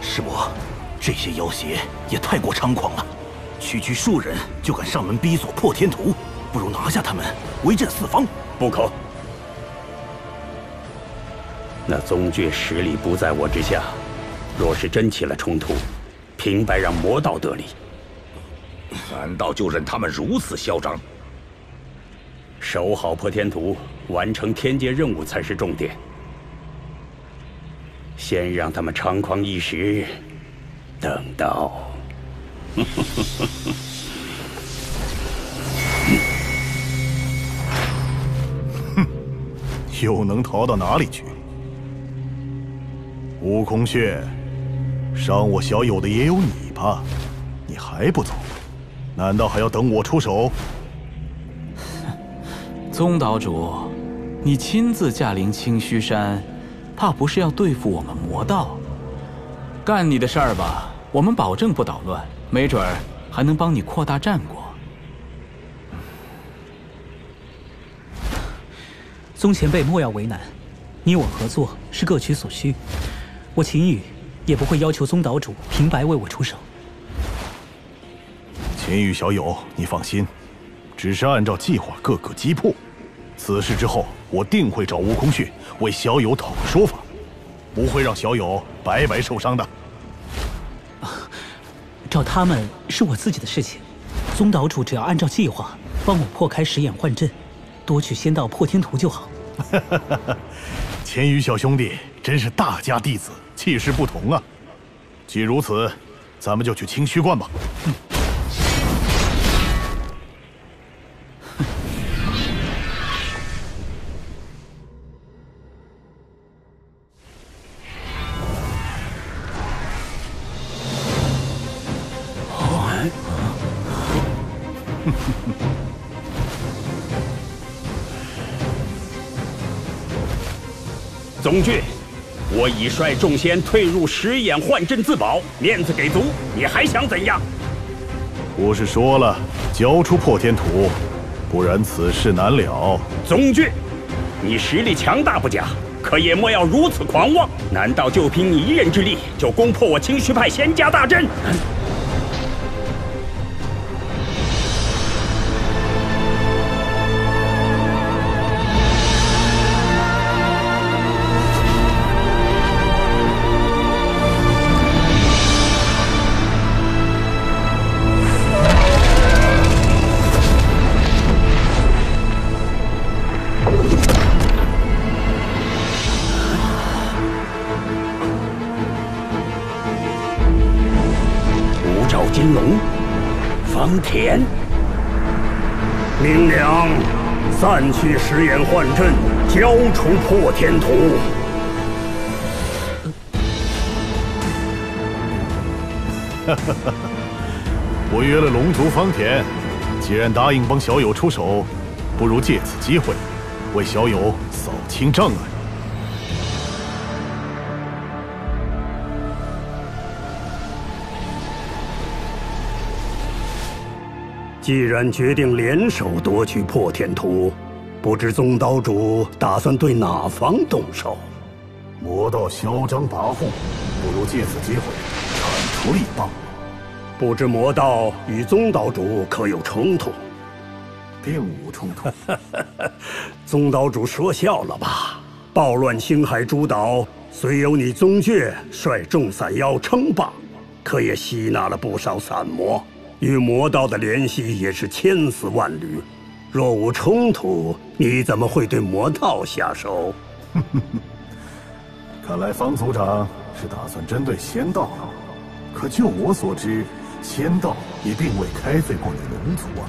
师伯，这些妖邪也太过猖狂了，区区数人就敢上门逼索破天图，不如拿下他们，威震四方。不可！那宗眷实力不在我之下，若是真起了冲突，平白让魔道得利。难道就任他们如此嚣张？守好破天图，完成天界任务才是重点。先让他们猖狂一时，等到，又能逃到哪里去？悟空穴，伤我小友的也有你吧？你还不走？难道还要等我出手？宗岛主，你亲自驾临清虚山。怕不是要对付我们魔道？干你的事儿吧，我们保证不捣乱，没准儿还能帮你扩大战果。宗前辈莫要为难，你我合作是各取所需，我秦羽也不会要求宗岛主平白为我出手。秦羽小友，你放心，只是按照计划各个击破。此事之后，我定会找悟空去为小友讨个说法，不会让小友白白受伤的。找他们是我自己的事情，宗岛主只要按照计划帮我破开石眼幻阵，夺取仙道破天图就好。哈哈哈千羽小兄弟真是大家弟子，气势不同啊！既如此，咱们就去清虚观吧。宗俊，我已率众仙退入十眼幻阵自保，面子给足，你还想怎样？不是说了，交出破天图，不然此事难了。宗俊，你实力强大不假，可也莫要如此狂妄。难道就凭你一人之力，就攻破我清虚派仙家大阵？交出破天图。哈哈哈！我约了龙族方田，既然答应帮小友出手，不如借此机会，为小友扫清障碍。既然决定联手夺取破天图，不知宗岛主打算对哪方动手？魔道嚣张跋扈，不如借此机会铲除一帮。不知魔道与宗岛主可有冲突？并无冲突。宗岛主说笑了吧？暴乱星海诸岛，虽有你宗倔率众散妖称霸，可也吸纳了不少散魔。与魔道的联系也是千丝万缕，若无冲突，你怎么会对魔道下手？看来方族长是打算针对仙道了，可就我所知，仙道也并未开罪过你龙族啊。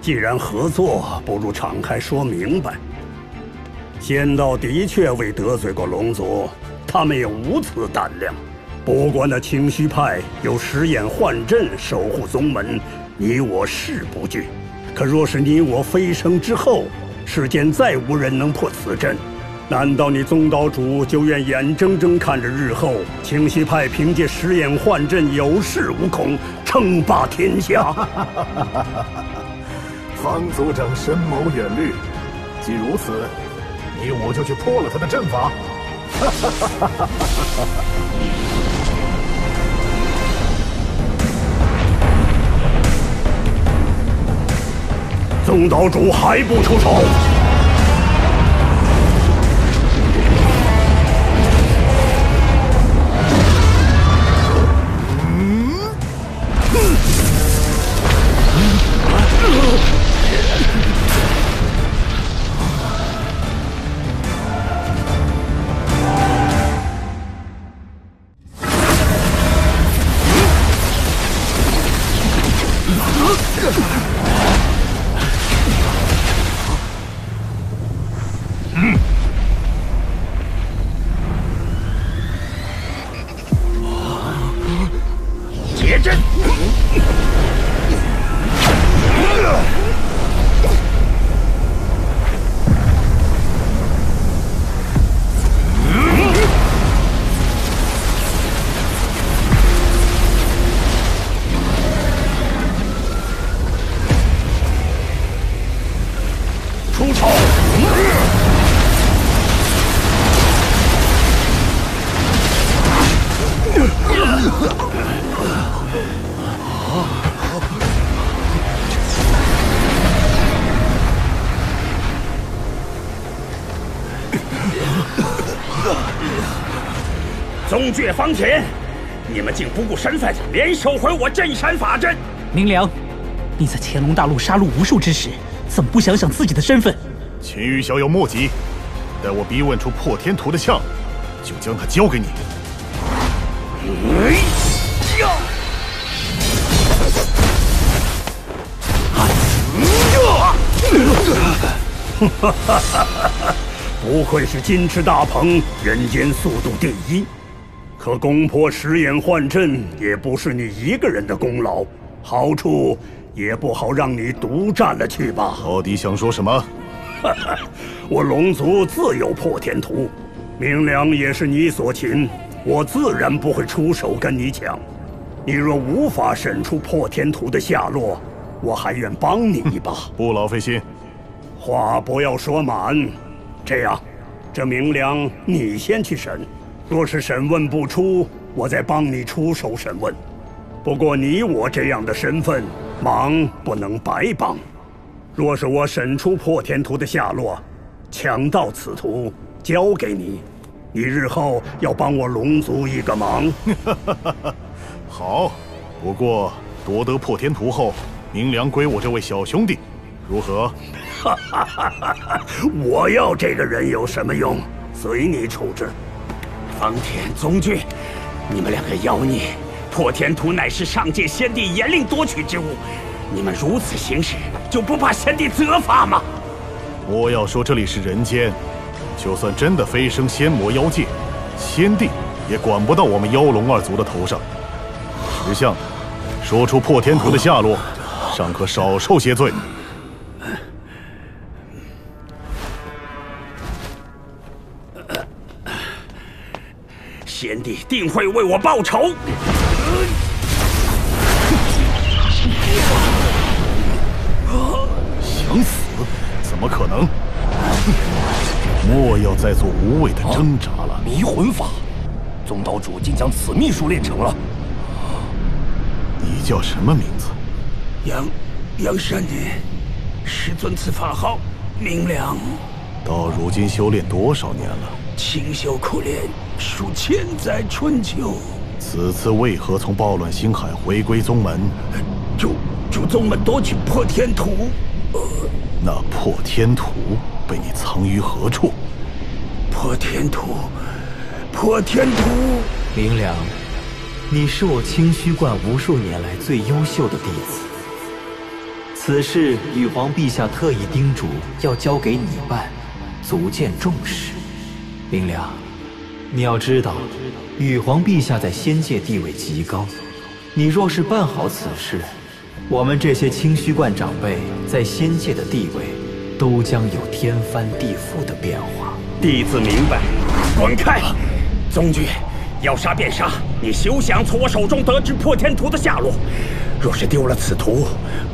既然合作，不如敞开说明白。仙道的确未得罪过龙族，他们也无此胆量。不过那清虚派有石眼幻阵守护宗门，你我誓不惧。可若是你我飞升之后，世间再无人能破此阵，难道你宗岛主就愿眼睁睁看着日后清虚派凭借石眼幻阵有恃无恐，称霸天下？方族长深谋远虑，既如此，你我就去破了他的阵法。哈哈哈哈哈东岛主还不出手？宗倔方田，你们竟不顾身份，联手毁我镇山法阵！明良，你在乾隆大陆杀戮无数之时，怎么不想想自己的身份？秦羽小友莫急，待我逼问出破天图的下落，就将他交给你。哈哈哈！不愧是金翅大鹏，人间速度第一。可攻破石眼幻阵也不是你一个人的功劳，好处也不好让你独占了去吧？到底想说什么？哈哈，我龙族自有破天图，明良也是你所擒，我自然不会出手跟你抢。你若无法审出破天图的下落，我还愿帮你一把。不劳费心，话不要说满。这样，这明良你先去审。若是审问不出，我再帮你出手审问。不过你我这样的身份，忙不能白帮。若是我审出破天图的下落，抢到此图交给你，你日后要帮我龙族一个忙。好，不过夺得破天图后，明良归我这位小兄弟，如何？我要这个人有什么用？随你处置。方田宗俊，你们两个妖孽，破天图乃是上界先帝严令夺取之物，你们如此行事，就不怕先帝责罚吗？莫要说这里是人间，就算真的飞升仙魔妖界，先帝也管不到我们妖龙二族的头上。识相，说出破天图的下落，尚可少受些罪。先帝定会为我报仇。想死？怎么可能？莫要再做无谓的挣扎了。迷魂法，宗岛主竟将此秘术练成了。你叫什么名字？杨杨山人，师尊此法号明良。到如今修炼多少年了？清修苦练数千载春秋。此次为何从暴乱星海回归宗门？主主宗门夺取破天图。那破天图被你藏于何处？破天图，破天图。明良，你是我清虚观无数年来最优秀的弟子。此事羽皇陛下特意叮嘱要交给你办，足见重视。明良，你要知道，羽皇陛下在仙界地位极高，你若是办好此事，我们这些清虚观长辈在仙界的地位，都将有天翻地覆的变化。弟子明白，滚开！宗君，要杀便杀，你休想从我手中得知破天图的下落。若是丢了此图，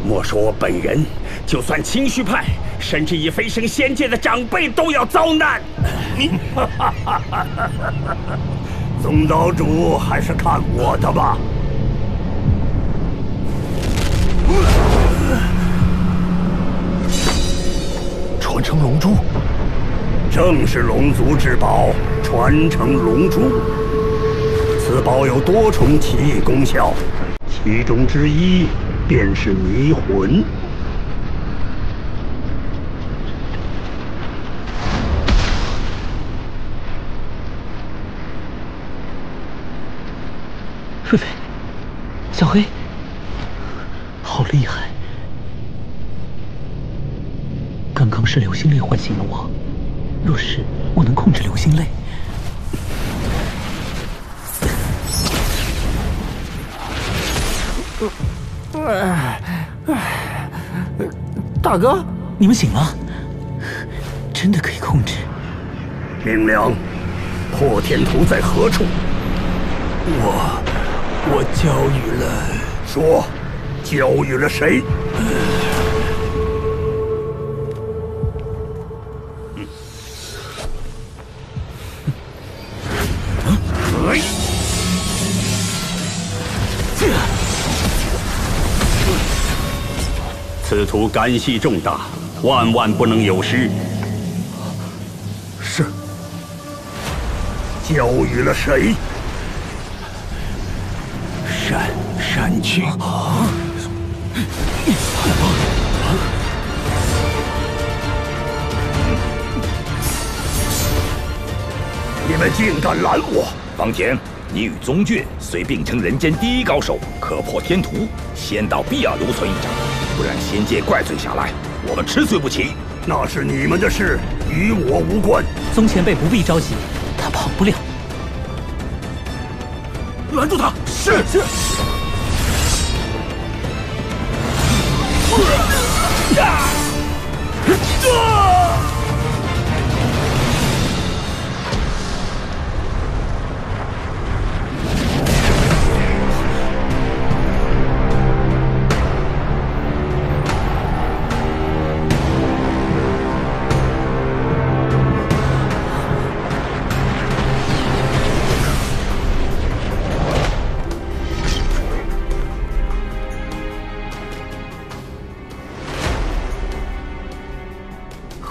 莫说我本人，就算清虚派，甚至已飞升仙界的长辈都要遭难。你，宗岛主还是看我的吧。传承龙珠，正是龙族至宝传承龙珠。此宝有多重奇异功效，其中之一便是迷魂。狒狒，小黑，好厉害！刚刚是流星泪唤醒了我，若是我能控制流星泪，大哥，你们醒了，真的可以控制。明良，破天图在何处？我我交予了。说，交予了谁？此图干系重大，万万不能有失。是。交予了谁？你们竟敢拦我！方田，你与宗俊虽并称人间第一高手，可破天图，仙道必要留存一掌，不然仙界怪罪下来，我们吃罪不起。那是你们的事，与我无关。宗前辈不必着急，他跑不了。拦住他！是是。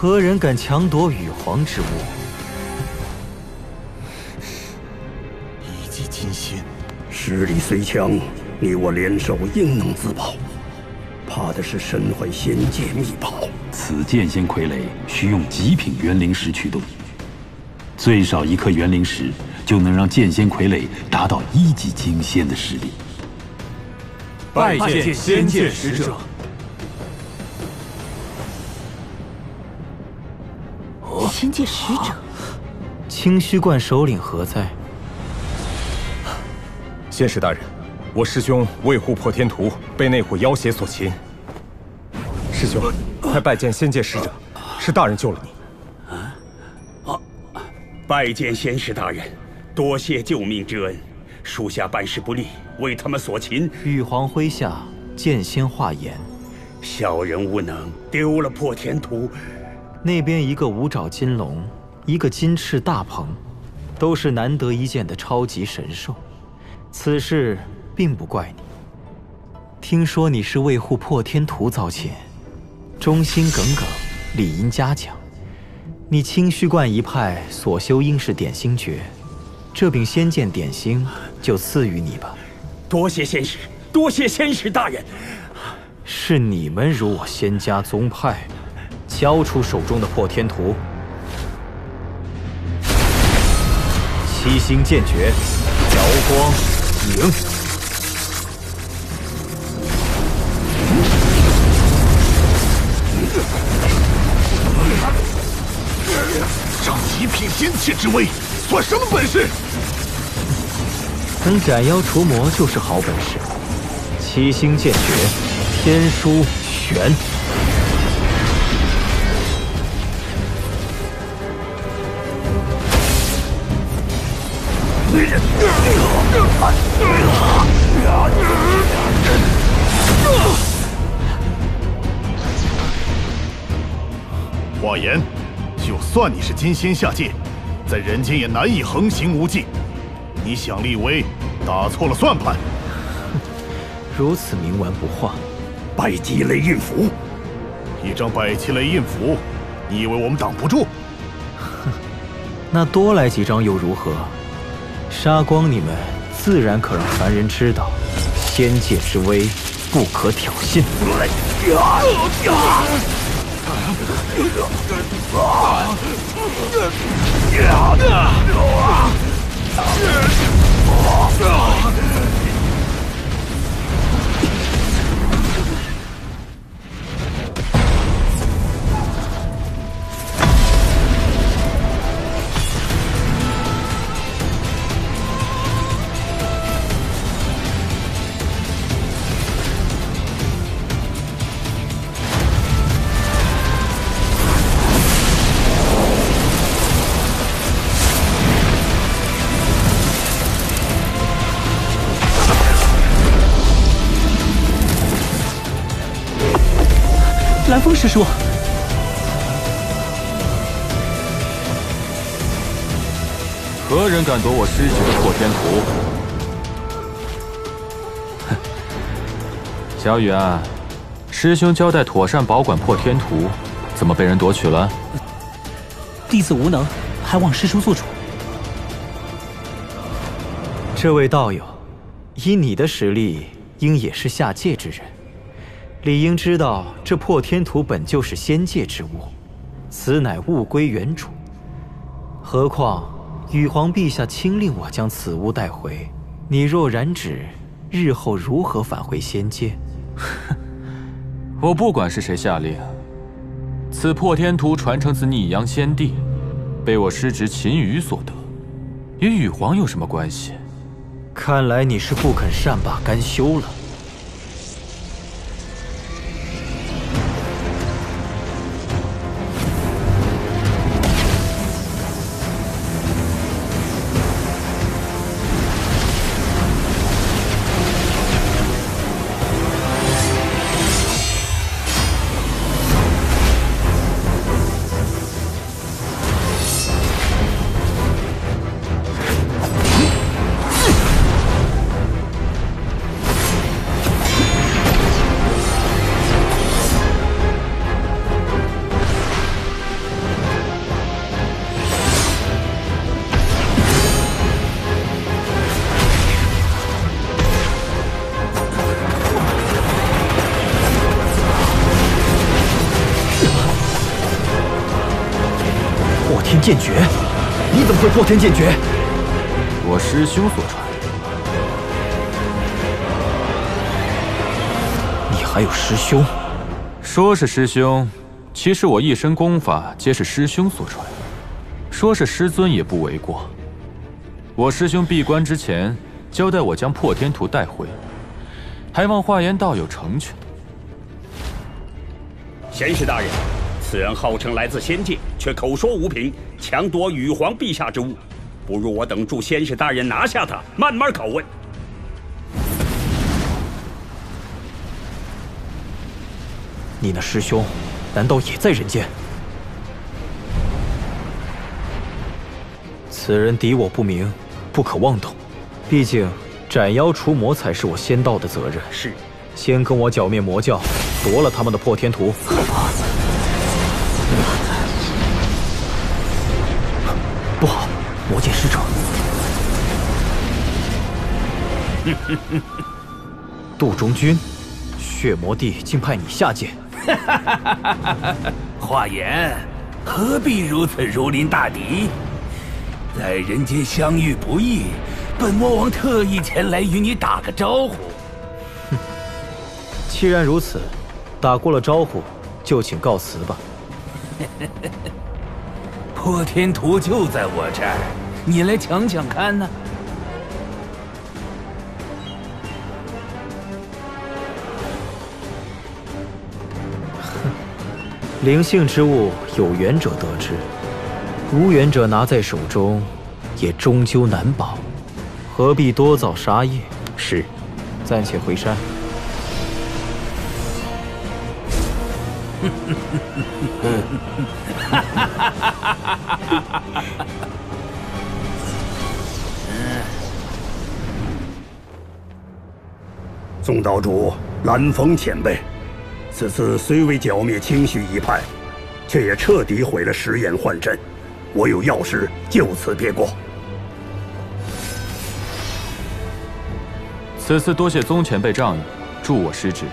何人敢强夺羽皇之物？一击金仙，实力虽强，你我联手应能自保。怕的是身怀仙界秘宝。此剑仙傀儡需用极品元灵石驱动，最少一颗元灵石就能让剑仙傀儡达到一级金仙的实力。拜见仙界使者。仙界使者，清虚观首领何在？仙使大人，我师兄为护破天图，被那伙妖邪所擒。师兄，快拜见仙界使者，是大人救了你。啊拜见仙使大人，多谢救命之恩。属下办事不力，为他们所擒。玉皇麾下剑仙化言，小人无能，丢了破天图。那边一个五爪金龙，一个金翅大鹏，都是难得一见的超级神兽。此事并不怪你。听说你是为护破天图遭擒，忠心耿耿，理应嘉奖。你清虚观一派所修应是点心诀，这柄仙剑点心就赐予你吧。多谢仙使，多谢仙使大人。是你们辱我仙家宗派，交出手中的破天图。七星剑诀，瑶光影。仗极品仙器之威，算什么本事？能斩妖除魔就是好本事。七星剑诀，天书玄。华言，就算你是金仙下界，在人间也难以横行无忌。你想立威，打错了算盘。如此冥顽不化，拜击雷印符。一张百七雷印符，你以为我们挡不住？哼，那多来几张又如何？杀光你们，自然可让凡人知道，仙界之威不可挑衅。蓝风师叔，何人敢夺我师侄的破天图？哼！小雨啊，师兄交代妥善保管破天图，怎么被人夺取了？弟子无能，还望师叔做主。这位道友，以你的实力，应也是下界之人。理应知道，这破天图本就是仙界之物，此乃物归原主。何况羽皇陛下亲令我将此物带回，你若染指，日后如何返回仙界？哼！我不管是谁下令，此破天图传承自逆阳先帝，被我师侄秦羽所得，与羽皇有什么关系？看来你是不肯善罢甘休了。天剑诀？我师兄所传。你还有师兄？说是师兄，其实我一身功法皆是师兄所传。说是师尊也不为过。我师兄闭关之前交代我将破天图带回，还望化言道友成全。贤士大人，此人号称来自仙界，却口说无凭，强夺羽皇陛下之物，不如我等助仙使大人拿下他，慢慢拷问。你那师兄，难道也在人间？此人敌我不明，不可妄动。毕竟斩妖除魔才是我仙道的责任。是，先跟我剿灭魔教，夺了他们的破天图。不 杜中君，血魔帝竟派你下界。华言，何必如此如临大敌？在人间相遇不易，本魔王特意前来与你打个招呼。哼，既然如此，打过了招呼，就请告辞吧。破天图就在我这儿，你来抢抢看呢？灵性之物，有缘者得之，无缘者拿在手中，也终究难保。何必多造杀业？是，暂且回山。宗道主，蓝风前辈。此次虽未剿灭清虚一派，却也彻底毁了石岩幻阵。我有要事，就此别过。此次多谢宗前辈仗义，助我失职。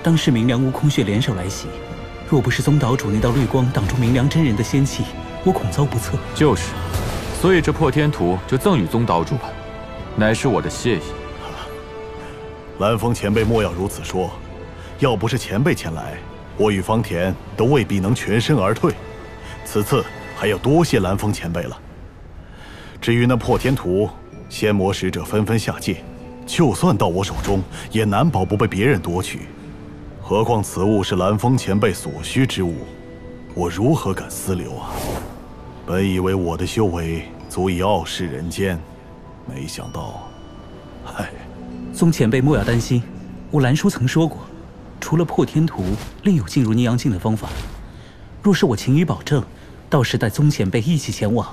当时明良悟空血联手来袭，若不是宗岛主那道绿光挡住明良真人的仙气，我恐遭不测。就是，所以这破天图就赠与宗岛主吧，乃是我的谢意。蓝风前辈莫要如此说。要不是前辈前来，我与方田都未必能全身而退。此次还要多谢蓝风前辈了。至于那破天图，仙魔使者纷纷下界，就算到我手中，也难保不被别人夺取。何况此物是蓝风前辈所需之物，我如何敢私留啊？本以为我的修为足以傲视人间，没想到，唉。宗前辈莫要担心，我蓝叔曾说过。除了破天图，另有进入逆阳境的方法。若是我晴雨保证，到时带宗前辈一起前往，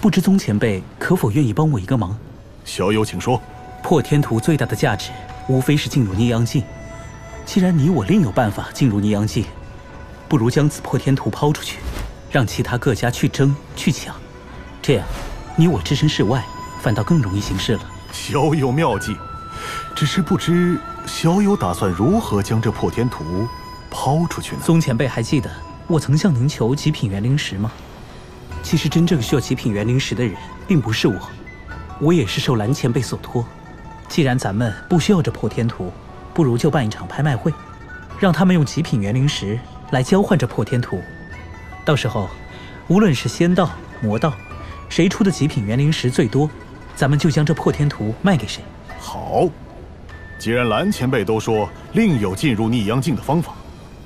不知宗前辈可否愿意帮我一个忙？小友，请说。破天图最大的价值，无非是进入逆阳境。既然你我另有办法进入逆阳境，不如将此破天图抛出去，让其他各家去争去抢。这样，你我置身事外，反倒更容易行事了。小友妙计，只是不知。小友打算如何将这破天图抛出去呢？宗前辈还记得我曾向您求极品元灵石吗？其实真正需要极品元灵石的人并不是我，我也是受蓝前辈所托。既然咱们不需要这破天图，不如就办一场拍卖会，让他们用极品元灵石来交换这破天图。到时候，无论是仙道、魔道，谁出的极品元灵石最多，咱们就将这破天图卖给谁。好。既然蓝前辈都说另有进入逆阳境的方法，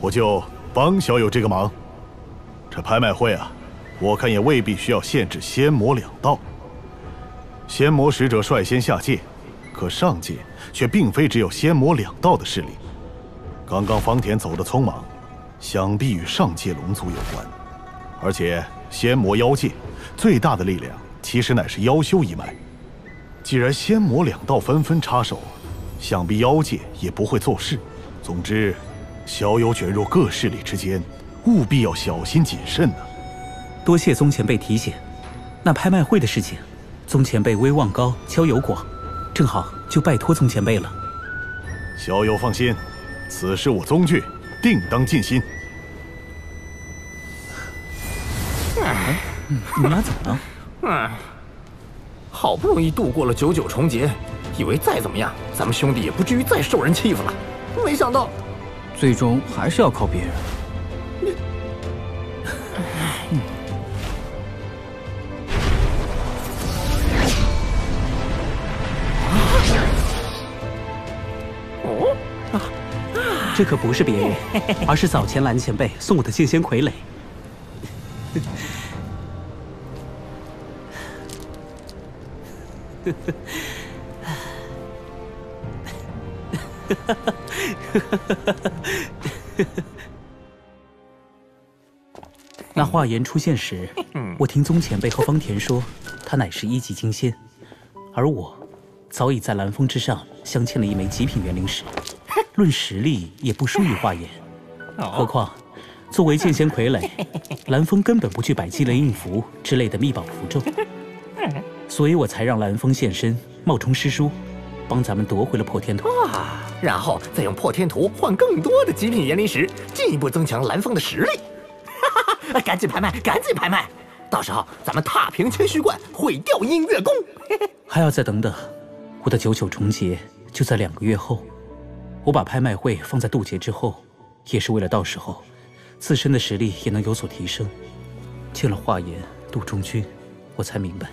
我就帮小友这个忙。这拍卖会啊，我看也未必需要限制仙魔两道。仙魔使者率先下界，可上界却并非只有仙魔两道的势力。刚刚方田走得匆忙，想必与上界龙族有关。而且仙魔妖界最大的力量，其实乃是妖修一脉。既然仙魔两道纷纷插手，想必妖界也不会做事。总之，小友卷入各势力之间，务必要小心谨慎呐。多谢宗前辈提醒。那拍卖会的事情，宗前辈威望高，交友广，正好就拜托宗前辈了。小友放心，此事我宗俊定当尽心。你俩怎么了？嗯，好不容易度过了九九重劫，以为再怎么样，咱们兄弟也不至于再受人欺负了。没想到，最终还是要靠别人。这可不是别人，而是早前蓝前辈送我的剑仙傀儡。那华言出现时，我听宗前辈和方田说，他乃是一级金仙，而我早已在蓝峰之上镶嵌了一枚极品元灵石，论实力也不输于华言。何况，作为剑仙傀儡，蓝峰根本不去摆积雷印符之类的秘宝符咒，所以我才让蓝峰现身，冒充师叔，帮咱们夺回了破天图。啊，然后再用破天图换更多的极品炎灵石，进一步增强蓝峰的实力。哈哈哈，赶紧拍卖，赶紧拍卖！到时候咱们踏平千虚观，毁掉音乐宫。还要再等等，我的九九重劫就在两个月后。我把拍卖会放在渡劫之后，也是为了到时候自身的实力也能有所提升。见了华言、杜中军，我才明白，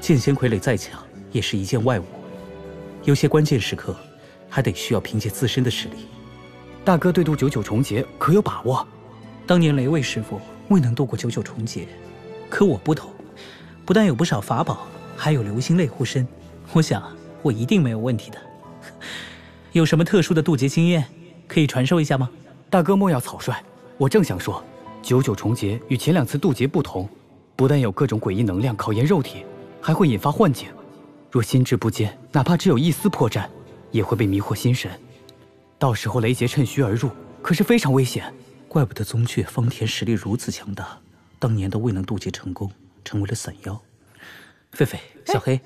剑仙傀儡再强也是一件外物，有些关键时刻还得需要凭借自身的实力。大哥对渡九九重劫可有把握？当年雷卫师傅未能渡过九九重劫，可我不同，不但有不少法宝，还有流星泪护身，我想我一定没有问题的。有什么特殊的渡劫经验可以传授一下吗？大哥莫要草率，我正想说，九九重劫与前两次渡劫不同，不但有各种诡异能量考验肉体，还会引发幻境。若心智不坚，哪怕只有一丝破绽，也会被迷惑心神。到时候雷劫趁虚而入，可是非常危险。怪不得宗雀方田实力如此强大，当年都未能渡劫成功，成为了散妖。狒狒、小黑，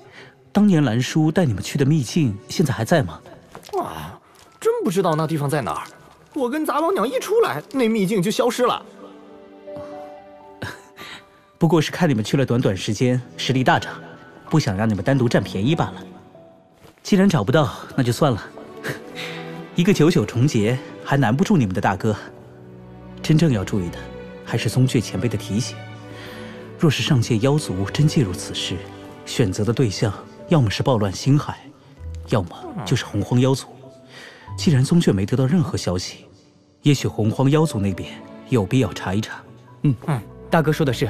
当年蓝叔带你们去的秘境，现在还在吗？哇，真不知道那地方在哪儿。我跟杂毛鸟一出来，那秘境就消失了。不过是看你们去了短短时间，实力大涨，不想让你们单独占便宜罢了。既然找不到，那就算了。一个九九重劫，还难不住你们的大哥。真正要注意的，还是宗雀前辈的提醒。若是上界妖族真介入此事，选择的对象要么是暴乱星海，要么就是洪荒妖族。既然宗雀没得到任何消息，也许洪荒妖族那边有必要查一查。嗯嗯，大哥说的是。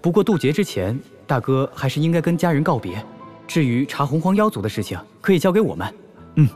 不过渡劫之前，大哥还是应该跟家人告别。至于查洪荒妖族的事情，可以交给我们。嗯，